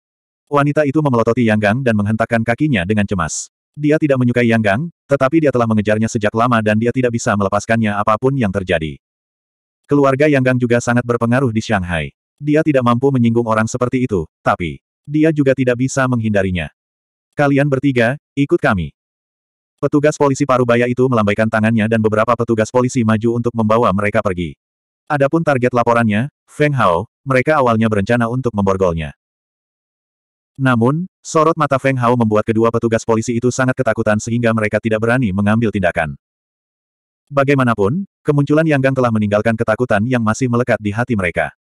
Wanita itu memelototi Yang Gang dan menghentakkan kakinya dengan cemas. Dia tidak menyukai Yang Gang, tetapi dia telah mengejarnya sejak lama dan dia tidak bisa melepaskannya apa pun yang terjadi. Keluarga Yang Gang juga sangat berpengaruh di Shanghai. Dia tidak mampu menyinggung orang seperti itu, tapi dia juga tidak bisa menghindarinya. Kalian bertiga, ikut kami. Petugas polisi Parubaya itu melambaikan tangannya dan beberapa petugas polisi maju untuk membawa mereka pergi. Adapun target laporannya, Feng Hao, mereka awalnya berencana untuk memborgolnya. Namun, sorot mata Feng Hao membuat kedua petugas polisi itu sangat ketakutan sehingga mereka tidak berani mengambil tindakan. Bagaimanapun, kemunculan Yang Gang telah meninggalkan ketakutan yang masih melekat di hati mereka.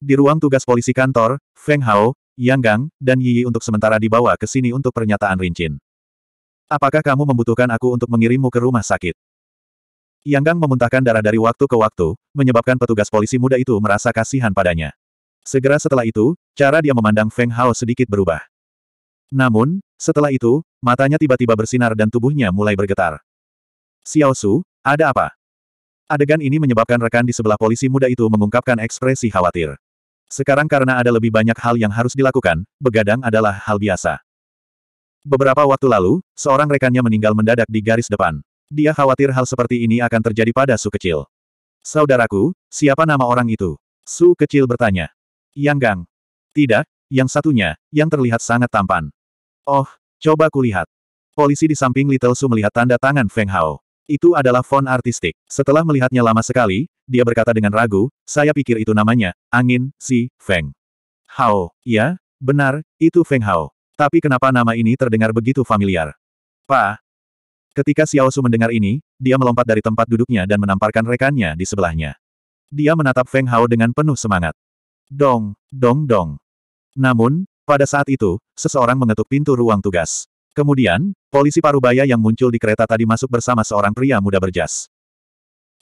Di ruang tugas polisi kantor, Feng Hao, Yang Gang, dan Yi untuk sementara dibawa ke sini untuk pernyataan rincin. Apakah kamu membutuhkan aku untuk mengirimmu ke rumah sakit? Yang Gang memuntahkan darah dari waktu ke waktu, menyebabkan petugas polisi muda itu merasa kasihan padanya. Segera setelah itu, cara dia memandang Feng Hao sedikit berubah. Namun, setelah itu, matanya tiba-tiba bersinar dan tubuhnya mulai bergetar. Xiao Su, ada apa? Adegan ini menyebabkan rekan di sebelah polisi muda itu mengungkapkan ekspresi khawatir. Sekarang karena ada lebih banyak hal yang harus dilakukan, begadang adalah hal biasa. Beberapa waktu lalu, seorang rekannya meninggal mendadak di garis depan. Dia khawatir hal seperti ini akan terjadi pada Su kecil. Saudaraku, siapa nama orang itu? Su kecil bertanya. Yang Gang. Tidak, yang satunya, yang terlihat sangat tampan. Oh, coba kulihat. Polisi di samping Little Su melihat tanda tangan Feng Hao. Itu adalah font artistik. Setelah melihatnya lama sekali, dia berkata dengan ragu, saya pikir itu namanya, angin, si, Feng. Hao, ya, benar, itu Feng Hao. Tapi kenapa nama ini terdengar begitu familiar? Pak, Ketika Xiao Su mendengar ini, dia melompat dari tempat duduknya dan menamparkan rekannya di sebelahnya. Dia menatap Feng Hao dengan penuh semangat. Dong, dong dong. Namun, pada saat itu, seseorang mengetuk pintu ruang tugas. Kemudian, polisi parubaya yang muncul di kereta tadi masuk bersama seorang pria muda berjas.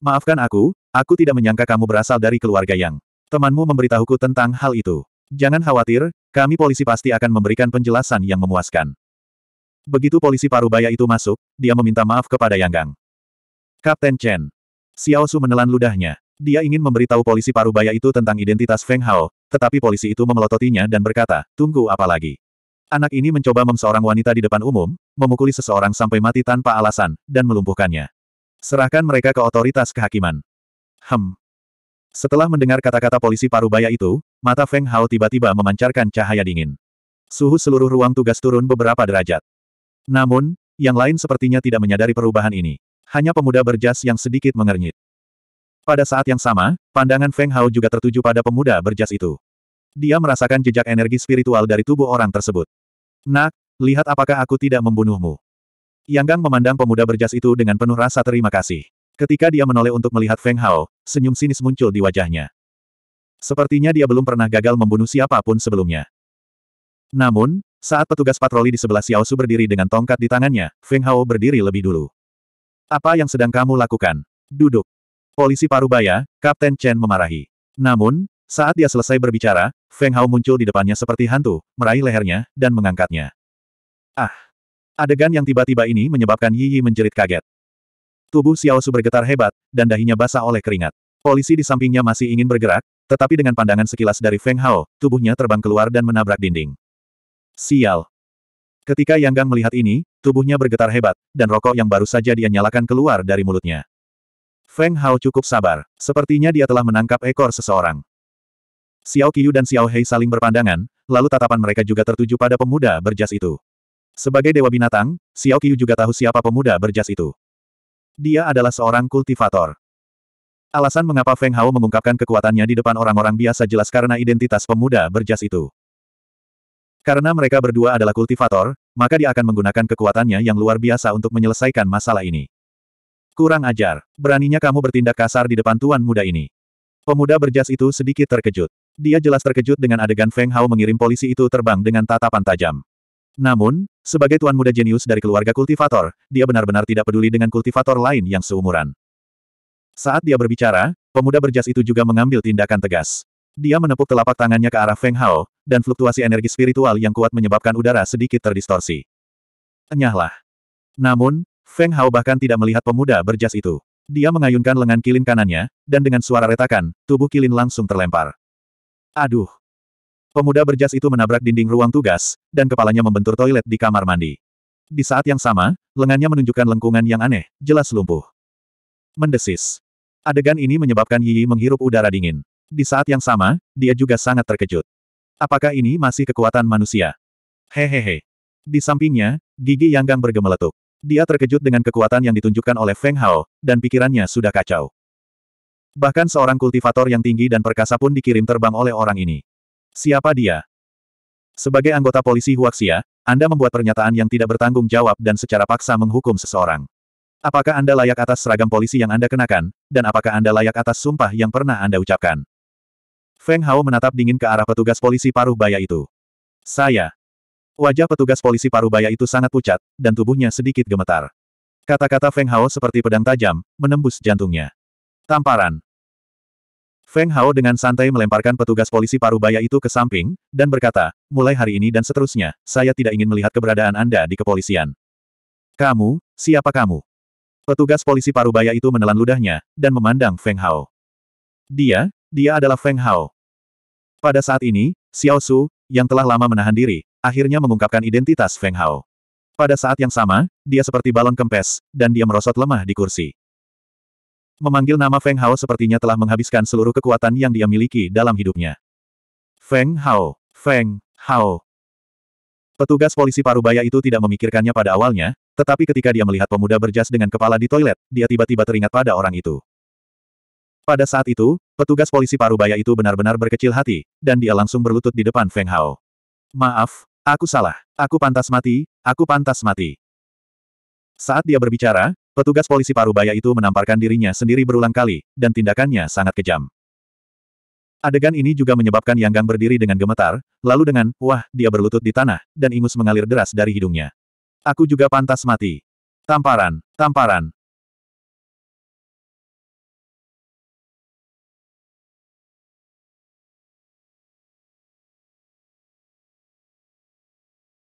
Maafkan aku, aku tidak menyangka kamu berasal dari keluarga yang. Temanmu memberitahuku tentang hal itu. Jangan khawatir, kami polisi pasti akan memberikan penjelasan yang memuaskan. Begitu polisi parubaya itu masuk, dia meminta maaf kepada Yang Gang. Kapten Chen. Xiao Su menelan ludahnya. Dia ingin memberitahu polisi parubaya itu tentang identitas Feng Hao, tetapi polisi itu memelototinya dan berkata, tunggu apa lagi. Anak ini mencoba mem seorang wanita di depan umum, memukuli seseorang sampai mati tanpa alasan, dan melumpuhkannya. Serahkan mereka ke otoritas kehakiman. Hem. Setelah mendengar kata-kata polisi parubaya itu, mata Feng Hao tiba-tiba memancarkan cahaya dingin. Suhu seluruh ruang tugas turun beberapa derajat. Namun, yang lain sepertinya tidak menyadari perubahan ini. Hanya pemuda berjas yang sedikit mengernyit. Pada saat yang sama, pandangan Feng Hao juga tertuju pada pemuda berjas itu. Dia merasakan jejak energi spiritual dari tubuh orang tersebut. Nak, lihat apakah aku tidak membunuhmu. Yang Gang memandang pemuda berjas itu dengan penuh rasa terima kasih. Ketika dia menoleh untuk melihat Feng Hao, senyum sinis muncul di wajahnya. Sepertinya dia belum pernah gagal membunuh siapa pun sebelumnya. Namun, saat petugas patroli di sebelah Xiao Su berdiri dengan tongkat di tangannya, Feng Hao berdiri lebih dulu. Apa yang sedang kamu lakukan? Duduk. Polisi parubaya, Kapten Chen memarahi. Namun, saat dia selesai berbicara, Feng Hao muncul di depannya seperti hantu, meraih lehernya, dan mengangkatnya. Ah! Adegan yang tiba-tiba ini menyebabkan Yi Yi menjerit kaget. Tubuh Xiao Su bergetar hebat, dan dahinya basah oleh keringat. Polisi di sampingnya masih ingin bergerak, tetapi dengan pandangan sekilas dari Feng Hao, tubuhnya terbang keluar dan menabrak dinding. Sial. Ketika Yang Gang melihat ini, tubuhnya bergetar hebat, dan rokok yang baru saja dia nyalakan keluar dari mulutnya. Feng Hao cukup sabar. Sepertinya dia telah menangkap ekor seseorang. Xiao Qiu dan Xiao Hei saling berpandangan, lalu tatapan mereka juga tertuju pada pemuda berjas itu. Sebagai dewa binatang, Xiao Qiu juga tahu siapa pemuda berjas itu. Dia adalah seorang kultivator. Alasan mengapa Feng Hao mengungkapkan kekuatannya di depan orang-orang biasa jelas karena identitas pemuda berjas itu. Karena mereka berdua adalah kultivator, maka dia akan menggunakan kekuatannya yang luar biasa untuk menyelesaikan masalah ini. Kurang ajar. Beraninya kamu bertindak kasar di depan tuan muda ini. Pemuda berjas itu sedikit terkejut. Dia jelas terkejut dengan adegan Feng Hao mengirim polisi itu terbang dengan tatapan tajam. Namun, sebagai tuan muda jenius dari keluarga kultivator, dia benar-benar tidak peduli dengan kultivator lain yang seumuran. Saat dia berbicara, pemuda berjas itu juga mengambil tindakan tegas. Dia menepuk telapak tangannya ke arah Feng Hao, dan fluktuasi energi spiritual yang kuat menyebabkan udara sedikit terdistorsi. Enyahlah. Namun, Feng Hao bahkan tidak melihat pemuda berjas itu. Dia mengayunkan lengan kilin kanannya, dan dengan suara retakan, tubuh kilin langsung terlempar. Aduh! Pemuda berjas itu menabrak dinding ruang tugas, dan kepalanya membentur toilet di kamar mandi. Di saat yang sama, lengannya menunjukkan lengkungan yang aneh, jelas lumpuh. Mendesis. Adegan ini menyebabkan Yi menghirup udara dingin. Di saat yang sama, dia juga sangat terkejut. Apakah ini masih kekuatan manusia? Hehehe. Di sampingnya, gigi Yanggang bergemeletuk. Dia terkejut dengan kekuatan yang ditunjukkan oleh Feng Hao, dan pikirannya sudah kacau. Bahkan seorang kultivator yang tinggi dan perkasa pun dikirim terbang oleh orang ini. Siapa dia? Sebagai anggota polisi Huaxia, Anda membuat pernyataan yang tidak bertanggung jawab dan secara paksa menghukum seseorang. Apakah Anda layak atas seragam polisi yang Anda kenakan, dan apakah Anda layak atas sumpah yang pernah Anda ucapkan? Feng Hao menatap dingin ke arah petugas polisi paruh baya itu. Saya, Wajah petugas polisi parubaya itu sangat pucat, dan tubuhnya sedikit gemetar. Kata-kata Feng Hao seperti pedang tajam, menembus jantungnya. Tamparan. Feng Hao dengan santai melemparkan petugas polisi parubaya itu ke samping, dan berkata, mulai hari ini dan seterusnya, saya tidak ingin melihat keberadaan Anda di kepolisian. Kamu, siapa kamu? Petugas polisi parubaya itu menelan ludahnya, dan memandang Feng Hao. Dia, dia adalah Feng Hao. Pada saat ini, Xiao Su, yang telah lama menahan diri, akhirnya mengungkapkan identitas Feng Hao. Pada saat yang sama, dia seperti balon kempes, dan dia merosot lemah di kursi. Memanggil nama Feng Hao sepertinya telah menghabiskan seluruh kekuatan yang dia miliki dalam hidupnya. Feng Hao, Feng Hao. Petugas polisi parubaya itu tidak memikirkannya pada awalnya, tetapi ketika dia melihat pemuda berjas dengan kepala di toilet, dia tiba-tiba teringat pada orang itu. Pada saat itu, petugas polisi parubaya itu benar-benar berkecil hati, dan dia langsung berlutut di depan Feng Hao. Maaf, Aku salah. Aku pantas mati, aku pantas mati. Saat dia berbicara, petugas polisi parubaya itu menamparkan dirinya sendiri berulang kali, dan tindakannya sangat kejam. Adegan ini juga menyebabkan Yanggang berdiri dengan gemetar, lalu dengan, wah, dia berlutut di tanah, dan ingus mengalir deras dari hidungnya. Aku juga pantas mati. Tamparan, tamparan.